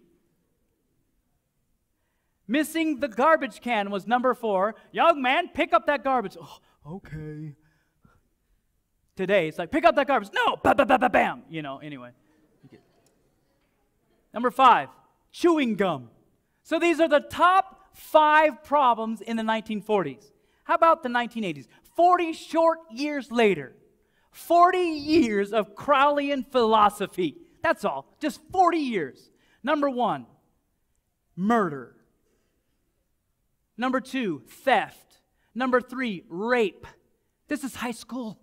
Missing the garbage can was number four. Young man, pick up that garbage. Oh, okay. Today, it's like, pick up that garbage. No, ba ba ba ba bam. You know, anyway. Number five, chewing gum. So these are the top five problems in the 1940s. How about the 1980s? 40 short years later, 40 years of Crowleyan philosophy. That's all, just 40 years. Number one, murder. Number two, theft. Number three, rape. This is high school.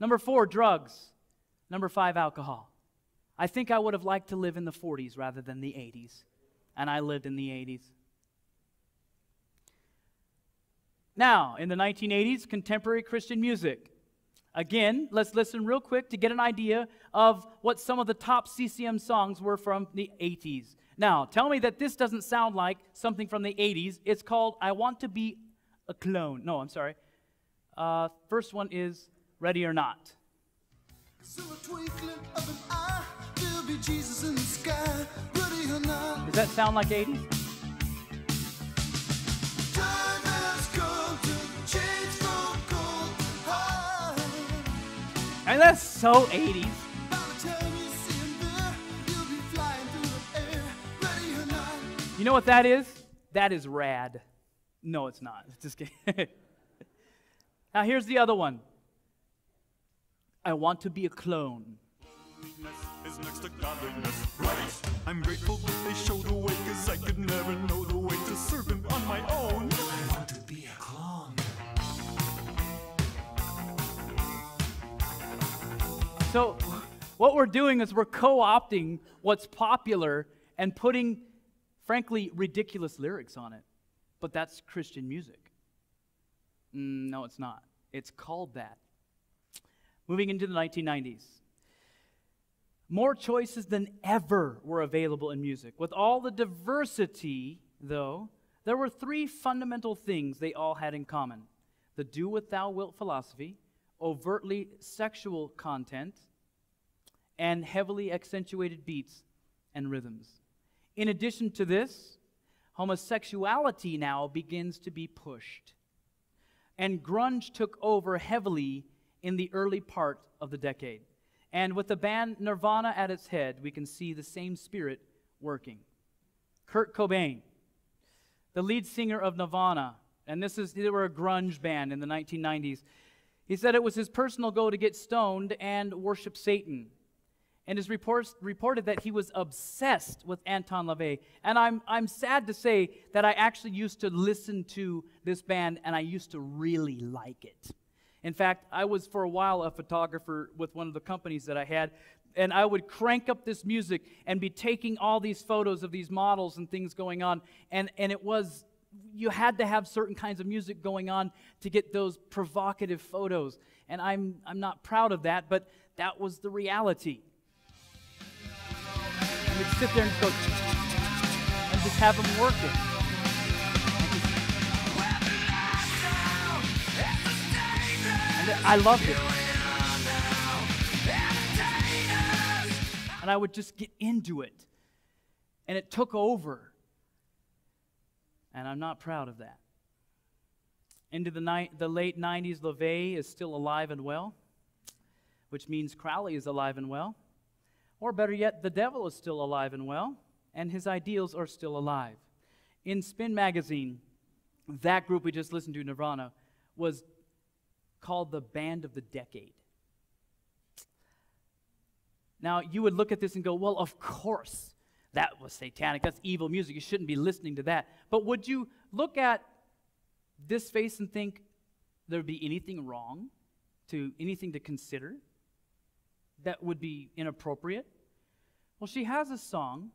Number four, drugs. Number five, alcohol. I think I would have liked to live in the 40s rather than the 80s. And I lived in the 80s. Now, in the 1980s, contemporary Christian music. Again, let's listen real quick to get an idea of what some of the top CCM songs were from the 80s. Now, tell me that this doesn't sound like something from the 80s. It's called I Want to Be a Clone. No, I'm sorry. Uh, first one is Ready or Not. So eye, sky, Does that sound like 80s? And that's so 80s. You know what that is? That is rad. No, it's not. Just kidding. now, here's the other one I want to be a clone. I'm grateful that they showed the way, cause I could never know the way to serve him on my own. I want to be a clone. So, what we're doing is we're co opting what's popular and putting frankly, ridiculous lyrics on it. But that's Christian music. Mm, no, it's not. It's called that. Moving into the 1990s. More choices than ever were available in music. With all the diversity, though, there were three fundamental things they all had in common the do what thou wilt philosophy, overtly sexual content, and heavily accentuated beats and rhythms. In addition to this, homosexuality now begins to be pushed. And grunge took over heavily in the early part of the decade. And with the band Nirvana at its head, we can see the same spirit working. Kurt Cobain, the lead singer of Nirvana, and this is they were a grunge band in the 1990s. He said it was his personal goal to get stoned and worship Satan. And his reports reported that he was obsessed with Anton LaVey. And I'm, I'm sad to say that I actually used to listen to this band and I used to really like it. In fact, I was for a while a photographer with one of the companies that I had, and I would crank up this music and be taking all these photos of these models and things going on. And, and it was, you had to have certain kinds of music going on to get those provocative photos. And I'm, I'm not proud of that, but that was the reality. Sit there and just go, and just have them working. And I loved it. And I would just get into it. And it took over. And I'm not proud of that. Into the, ni- the late 90s, LaVey is still alive and well, which means Crowley is alive and well. Or better yet, the devil is still alive and well, and his ideals are still alive. In Spin Magazine, that group we just listened to, Nirvana, was called the Band of the Decade. Now, you would look at this and go, well, of course, that was satanic. That's evil music. You shouldn't be listening to that. But would you look at this face and think there'd be anything wrong to anything to consider that would be inappropriate? Well, she has a song,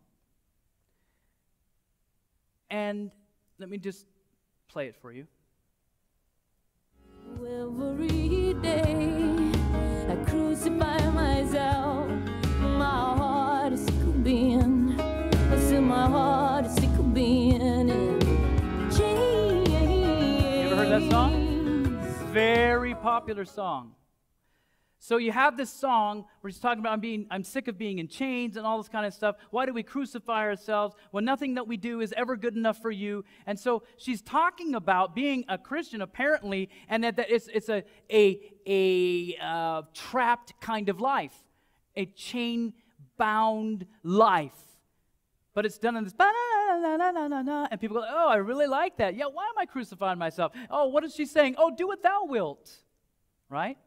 and let me just play it for you. Every day I crucify myself. My heart is sick of being. I see my heart is sick of being. You ever heard that song? Very popular song. So you have this song where he's talking about I'm being I'm sick of being in chains and all this kind of stuff. Why do we crucify ourselves when nothing that we do is ever good enough for you? And so she's talking about being a Christian apparently, and that, that it's it's a a a uh, trapped kind of life, a chain bound life. But it's done in this, and people go, oh, I really like that. Yeah, why am I crucifying myself? Oh, what is she saying? Oh, do what thou wilt, right?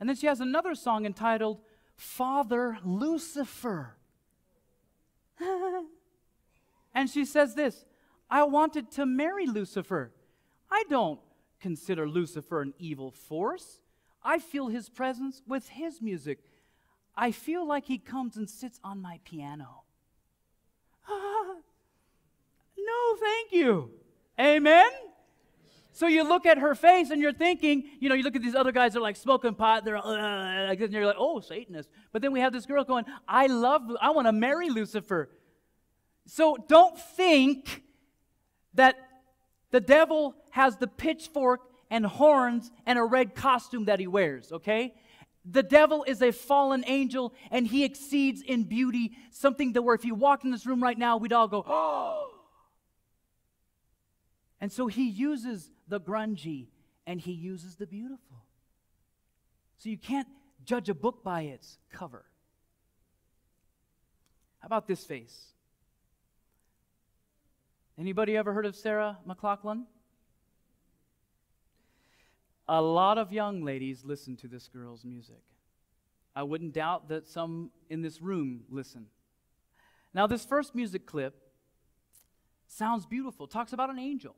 And then she has another song entitled Father Lucifer. and she says this I wanted to marry Lucifer. I don't consider Lucifer an evil force. I feel his presence with his music. I feel like he comes and sits on my piano. no, thank you. Amen? So you look at her face and you're thinking, you know, you look at these other guys that are like smoking pot, they're uh, like and you're like, oh, Satanist. But then we have this girl going, I love, I want to marry Lucifer. So don't think that the devil has the pitchfork and horns and a red costume that he wears, okay? The devil is a fallen angel and he exceeds in beauty, something that where if you walk in this room right now, we'd all go, oh. And so he uses the grungy and he uses the beautiful. So you can't judge a book by its cover. How about this face? Anybody ever heard of Sarah McLachlan? A lot of young ladies listen to this girl's music. I wouldn't doubt that some in this room listen. Now, this first music clip sounds beautiful, talks about an angel,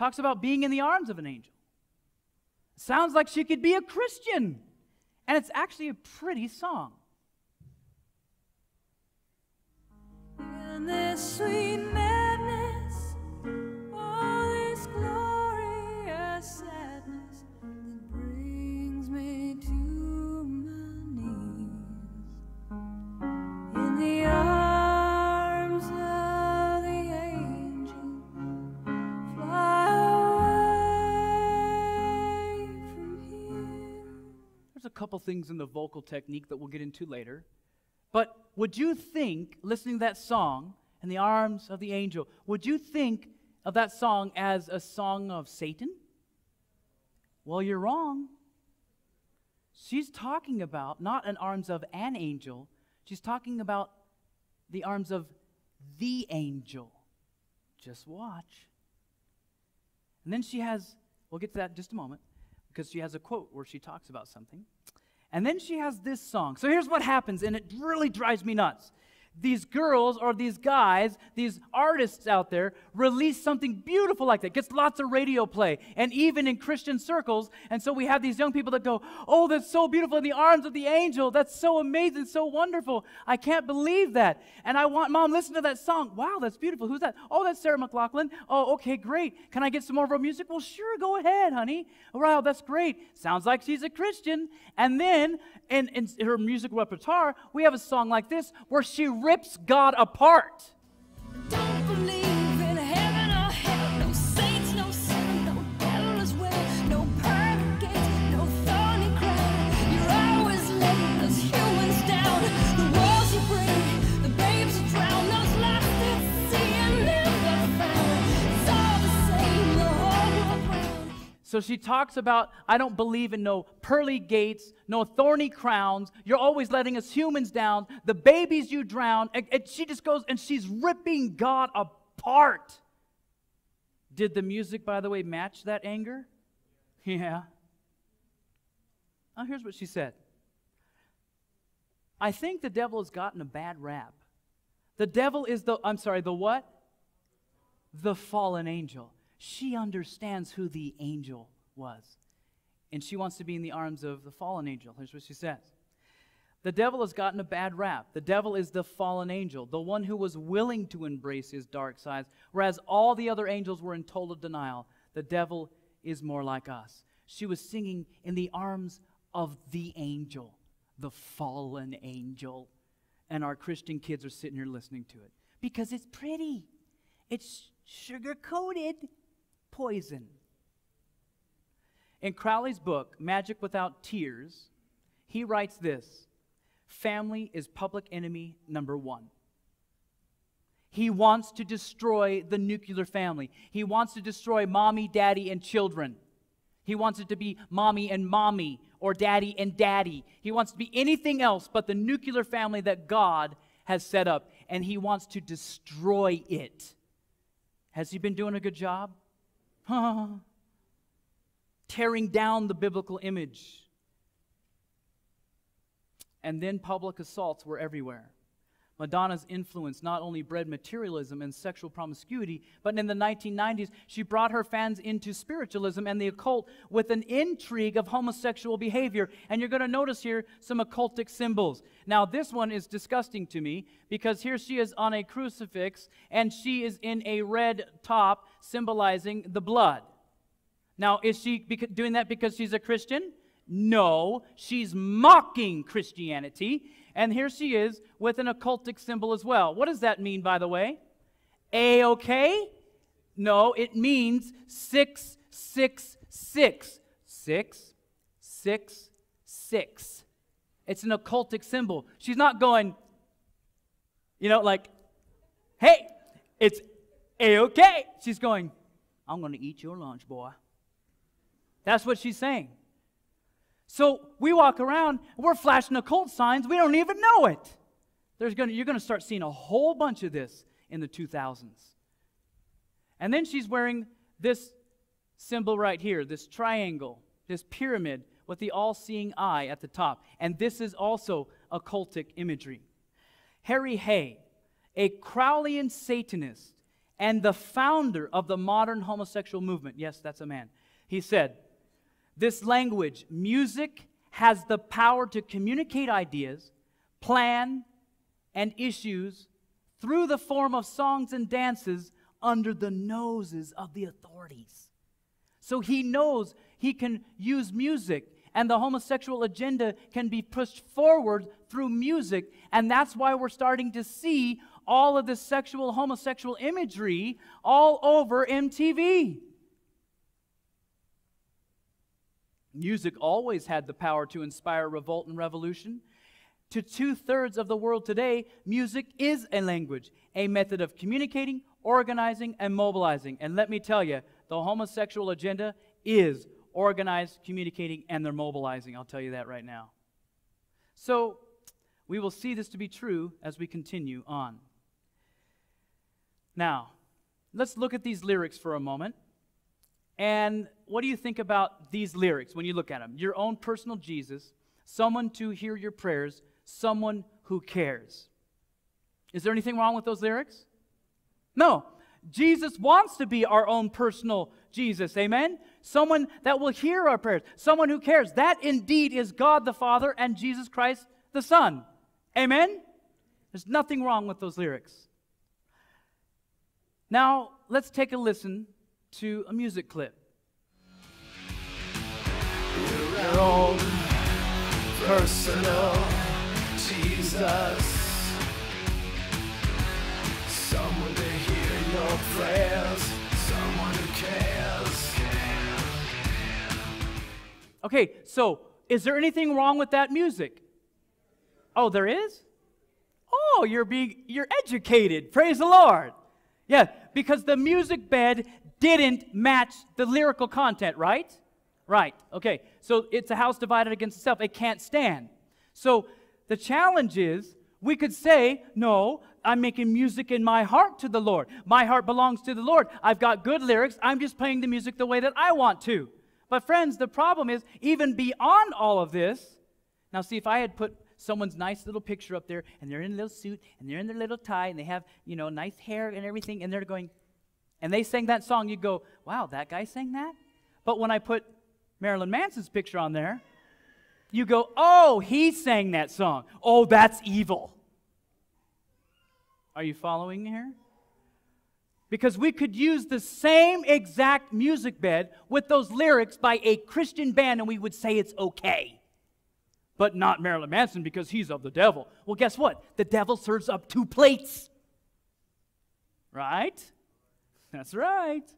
talks about being in the arms of an angel. Sounds like she could be a Christian. And it's actually a pretty song. A couple things in the vocal technique that we'll get into later. But would you think, listening to that song, in the arms of the angel, would you think of that song as a song of Satan? Well, you're wrong. She's talking about not an arms of an angel, she's talking about the arms of the angel, just watch. And then she has, we'll get to that in just a moment, because she has a quote where she talks about something. And then she has this song. So here's what happens, and it really drives me nuts these girls or these guys, these artists out there, release something beautiful like that, gets lots of radio play, and even in Christian circles. And so we have these young people that go, Oh, that's so beautiful in the arms of the angel. That's so amazing, so wonderful. I can't believe that. And I want, Mom, listen to that song. Wow, that's beautiful. Who's that? Oh, that's Sarah McLachlan. Oh, okay, great. Can I get some more of her music? Well, sure, go ahead, honey. Wow, that's great. Sounds like she's a Christian. And then in, in her music repertoire, we have a song like this where she rips God apart. So she talks about, I don't believe in no pearly gates, no thorny crowns. You're always letting us humans down. The babies you drown. And, and she just goes and she's ripping God apart. Did the music, by the way, match that anger? Yeah. Now, here's what she said I think the devil has gotten a bad rap. The devil is the, I'm sorry, the what? The fallen angel. She understands who the angel was. And she wants to be in the arms of the fallen angel. Here's what she says The devil has gotten a bad rap. The devil is the fallen angel, the one who was willing to embrace his dark sides, whereas all the other angels were in total denial. The devil is more like us. She was singing in the arms of the angel, the fallen angel. And our Christian kids are sitting here listening to it because it's pretty. It's sugar coated poison. In Crowley's book, Magic Without Tears, he writes this Family is public enemy number one. He wants to destroy the nuclear family. He wants to destroy mommy, daddy, and children. He wants it to be mommy and mommy or daddy and daddy. He wants to be anything else but the nuclear family that God has set up, and he wants to destroy it. Has he been doing a good job? Tearing down the biblical image. And then public assaults were everywhere. Madonna's influence not only bred materialism and sexual promiscuity, but in the 1990s, she brought her fans into spiritualism and the occult with an intrigue of homosexual behavior. And you're going to notice here some occultic symbols. Now, this one is disgusting to me because here she is on a crucifix and she is in a red top symbolizing the blood. Now, is she doing that because she's a Christian? No, she's mocking Christianity. And here she is with an occultic symbol as well. What does that mean, by the way? A OK? No, it means 666. Six, six, six, six. It's an occultic symbol. She's not going, you know, like, hey, it's A OK. She's going, I'm going to eat your lunch, boy. That's what she's saying. So we walk around, we're flashing occult signs, we don't even know it. There's gonna, you're going to start seeing a whole bunch of this in the 2000s. And then she's wearing this symbol right here, this triangle, this pyramid with the all seeing eye at the top. And this is also occultic imagery. Harry Hay, a Crowleyan Satanist and the founder of the modern homosexual movement, yes, that's a man, he said, this language, music, has the power to communicate ideas, plan, and issues through the form of songs and dances under the noses of the authorities. So he knows he can use music, and the homosexual agenda can be pushed forward through music. And that's why we're starting to see all of this sexual, homosexual imagery all over MTV. Music always had the power to inspire revolt and revolution. To two thirds of the world today, music is a language, a method of communicating, organizing, and mobilizing. And let me tell you, the homosexual agenda is organized, communicating, and they're mobilizing. I'll tell you that right now. So, we will see this to be true as we continue on. Now, let's look at these lyrics for a moment. And what do you think about these lyrics when you look at them? Your own personal Jesus, someone to hear your prayers, someone who cares. Is there anything wrong with those lyrics? No. Jesus wants to be our own personal Jesus. Amen? Someone that will hear our prayers, someone who cares. That indeed is God the Father and Jesus Christ the Son. Amen? There's nothing wrong with those lyrics. Now, let's take a listen to a music clip. Own personal Jesus. Someone to hear your prayers. Someone who cares. Okay, so is there anything wrong with that music? Oh, there is? Oh, you're being you're educated. Praise the Lord. Yeah, because the music bed didn't match the lyrical content, right? Right. Okay. So it's a house divided against itself. It can't stand. So the challenge is we could say, no, I'm making music in my heart to the Lord. My heart belongs to the Lord. I've got good lyrics. I'm just playing the music the way that I want to. But, friends, the problem is, even beyond all of this, now see, if I had put someone's nice little picture up there and they're in a little suit and they're in their little tie and they have, you know, nice hair and everything and they're going, and they sang that song, you go, wow, that guy sang that? But when I put Marilyn Manson's picture on there, you go, oh, he sang that song. Oh, that's evil. Are you following here? Because we could use the same exact music bed with those lyrics by a Christian band and we would say it's okay. But not Marilyn Manson because he's of the devil. Well, guess what? The devil serves up two plates. Right? That's right.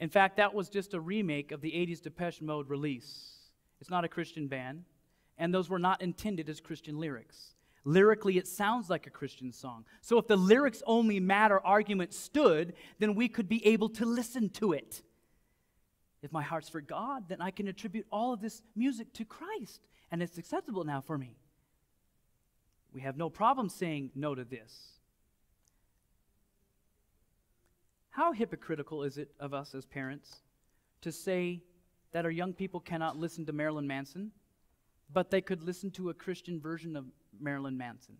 In fact, that was just a remake of the 80s Depeche Mode release. It's not a Christian band, and those were not intended as Christian lyrics. Lyrically, it sounds like a Christian song. So if the lyrics only matter argument stood, then we could be able to listen to it. If my heart's for God, then I can attribute all of this music to Christ, and it's acceptable now for me. We have no problem saying no to this. How hypocritical is it of us as parents to say that our young people cannot listen to Marilyn Manson, but they could listen to a Christian version of Marilyn Manson?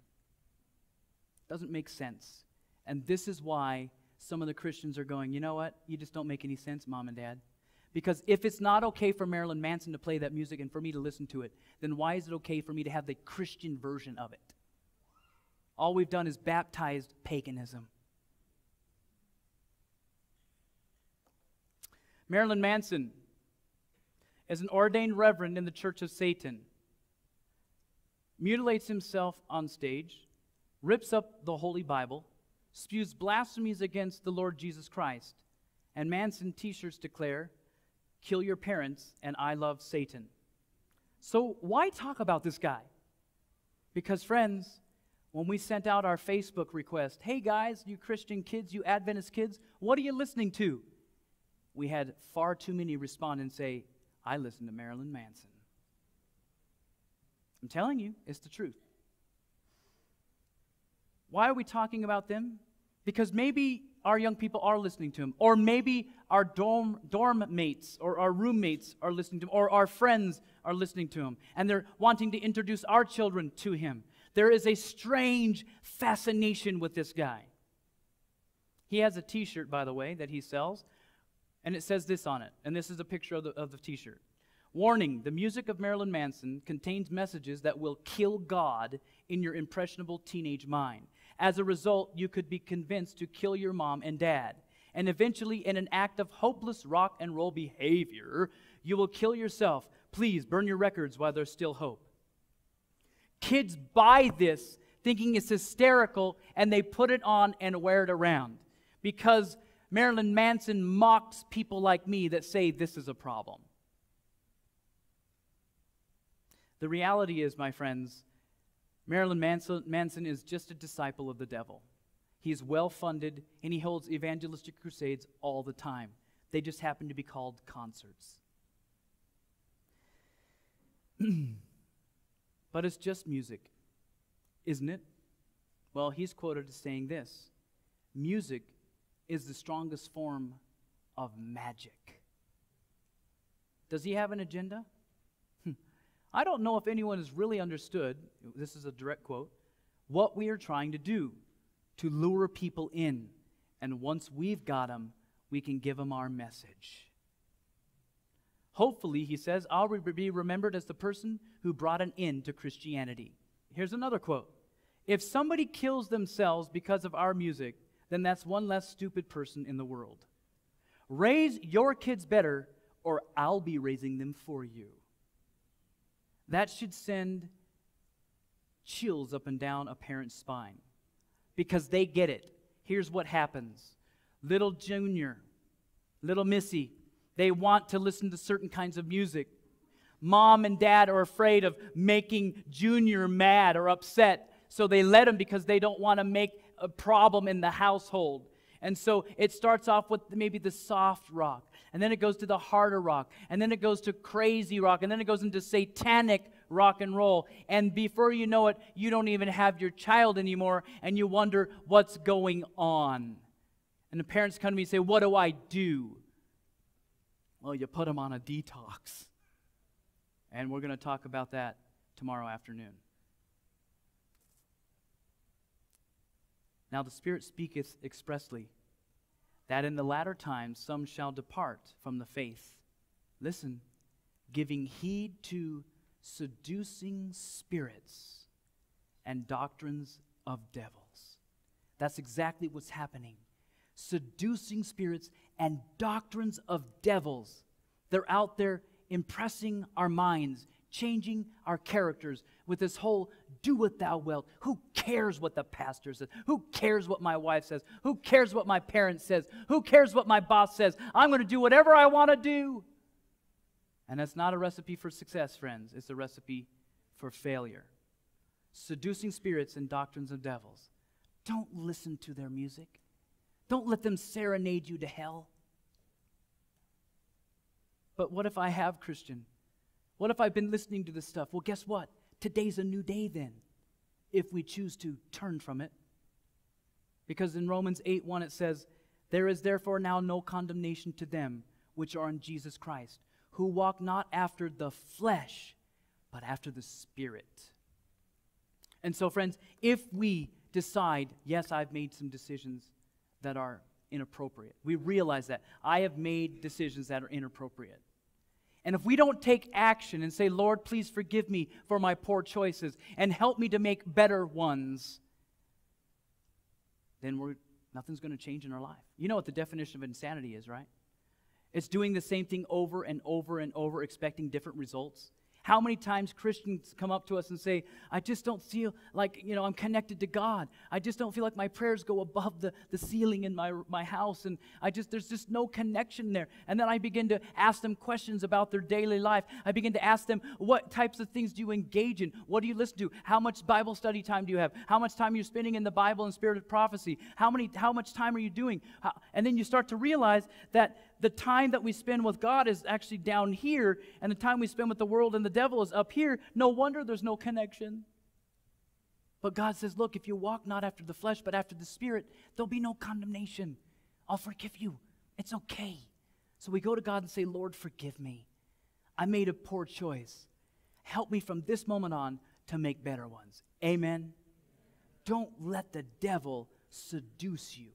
Doesn't make sense. And this is why some of the Christians are going, you know what? You just don't make any sense, mom and dad. Because if it's not okay for Marilyn Manson to play that music and for me to listen to it, then why is it okay for me to have the Christian version of it? All we've done is baptized paganism. Marilyn Manson is an ordained reverend in the Church of Satan, mutilates himself on stage, rips up the Holy Bible, spews blasphemies against the Lord Jesus Christ, and Manson t shirts declare, Kill your parents and I love Satan. So, why talk about this guy? Because, friends, when we sent out our Facebook request, hey guys, you Christian kids, you Adventist kids, what are you listening to? We had far too many respond and say, I listen to Marilyn Manson. I'm telling you, it's the truth. Why are we talking about them? Because maybe our young people are listening to him, or maybe our dorm, dorm mates or our roommates are listening to him, or our friends are listening to him, and they're wanting to introduce our children to him. There is a strange fascination with this guy. He has a t shirt, by the way, that he sells and it says this on it, and this is a picture of the, of the t shirt. Warning the music of Marilyn Manson contains messages that will kill God in your impressionable teenage mind. As a result, you could be convinced to kill your mom and dad. And eventually, in an act of hopeless rock and roll behavior, you will kill yourself. Please burn your records while there's still hope. Kids buy this thinking it's hysterical and they put it on and wear it around because Marilyn Manson mocks people like me that say this is a problem. The reality is, my friends, Marilyn Manson, Manson is just a disciple of the devil. He is well funded and he holds evangelistic crusades all the time. They just happen to be called concerts. but it's just music, isn't it? Well, he's quoted as saying this music is the strongest form of magic. Does he have an agenda? Hmm. I don't know if anyone has really understood, this is a direct quote, what we are trying to do to lure people in. And once we've got them, we can give them our message. Hopefully, he says, I'll be remembered as the person who brought an end to Christianity. Here's another quote If somebody kills themselves because of our music, then that's one less stupid person in the world. Raise your kids better, or I'll be raising them for you. That should send chills up and down a parent's spine because they get it. Here's what happens little Junior, little Missy, they want to listen to certain kinds of music. Mom and dad are afraid of making Junior mad or upset, so they let him because they don't want to make a problem in the household. And so it starts off with maybe the soft rock, and then it goes to the harder rock, and then it goes to crazy rock, and then it goes into satanic rock and roll. And before you know it, you don't even have your child anymore, and you wonder what's going on. And the parents come to me and say, What do I do? Well, you put them on a detox. And we're going to talk about that tomorrow afternoon. Now the Spirit speaketh expressly that in the latter times some shall depart from the faith. Listen, giving heed to seducing spirits and doctrines of devils. That's exactly what's happening. Seducing spirits and doctrines of devils. They're out there impressing our minds, changing our characters with this whole do what thou wilt. Who cares what the pastor says? Who cares what my wife says? Who cares what my parents says? Who cares what my boss says? I'm going to do whatever I want to do. And that's not a recipe for success, friends. It's a recipe for failure. Seducing spirits and doctrines of devils. Don't listen to their music. Don't let them serenade you to hell. But what if I have, Christian? What if I've been listening to this stuff? Well, guess what? Today's a new day then, if we choose to turn from it. Because in Romans 8 1 it says, There is therefore now no condemnation to them which are in Jesus Christ, who walk not after the flesh, but after the Spirit. And so, friends, if we decide, yes, I've made some decisions that are inappropriate, we realize that I have made decisions that are inappropriate. And if we don't take action and say, Lord, please forgive me for my poor choices and help me to make better ones, then we're, nothing's going to change in our life. You know what the definition of insanity is, right? It's doing the same thing over and over and over, expecting different results. How many times Christians come up to us and say, I just don't feel like, you know, I'm connected to God. I just don't feel like my prayers go above the, the ceiling in my, my house. And I just, there's just no connection there. And then I begin to ask them questions about their daily life. I begin to ask them, what types of things do you engage in? What do you listen to? How much Bible study time do you have? How much time are you spending in the Bible and spirit of prophecy? How many, how much time are you doing? How, and then you start to realize that the time that we spend with God is actually down here, and the time we spend with the world and the devil is up here. No wonder there's no connection. But God says, Look, if you walk not after the flesh, but after the Spirit, there'll be no condemnation. I'll forgive you. It's okay. So we go to God and say, Lord, forgive me. I made a poor choice. Help me from this moment on to make better ones. Amen. Don't let the devil seduce you.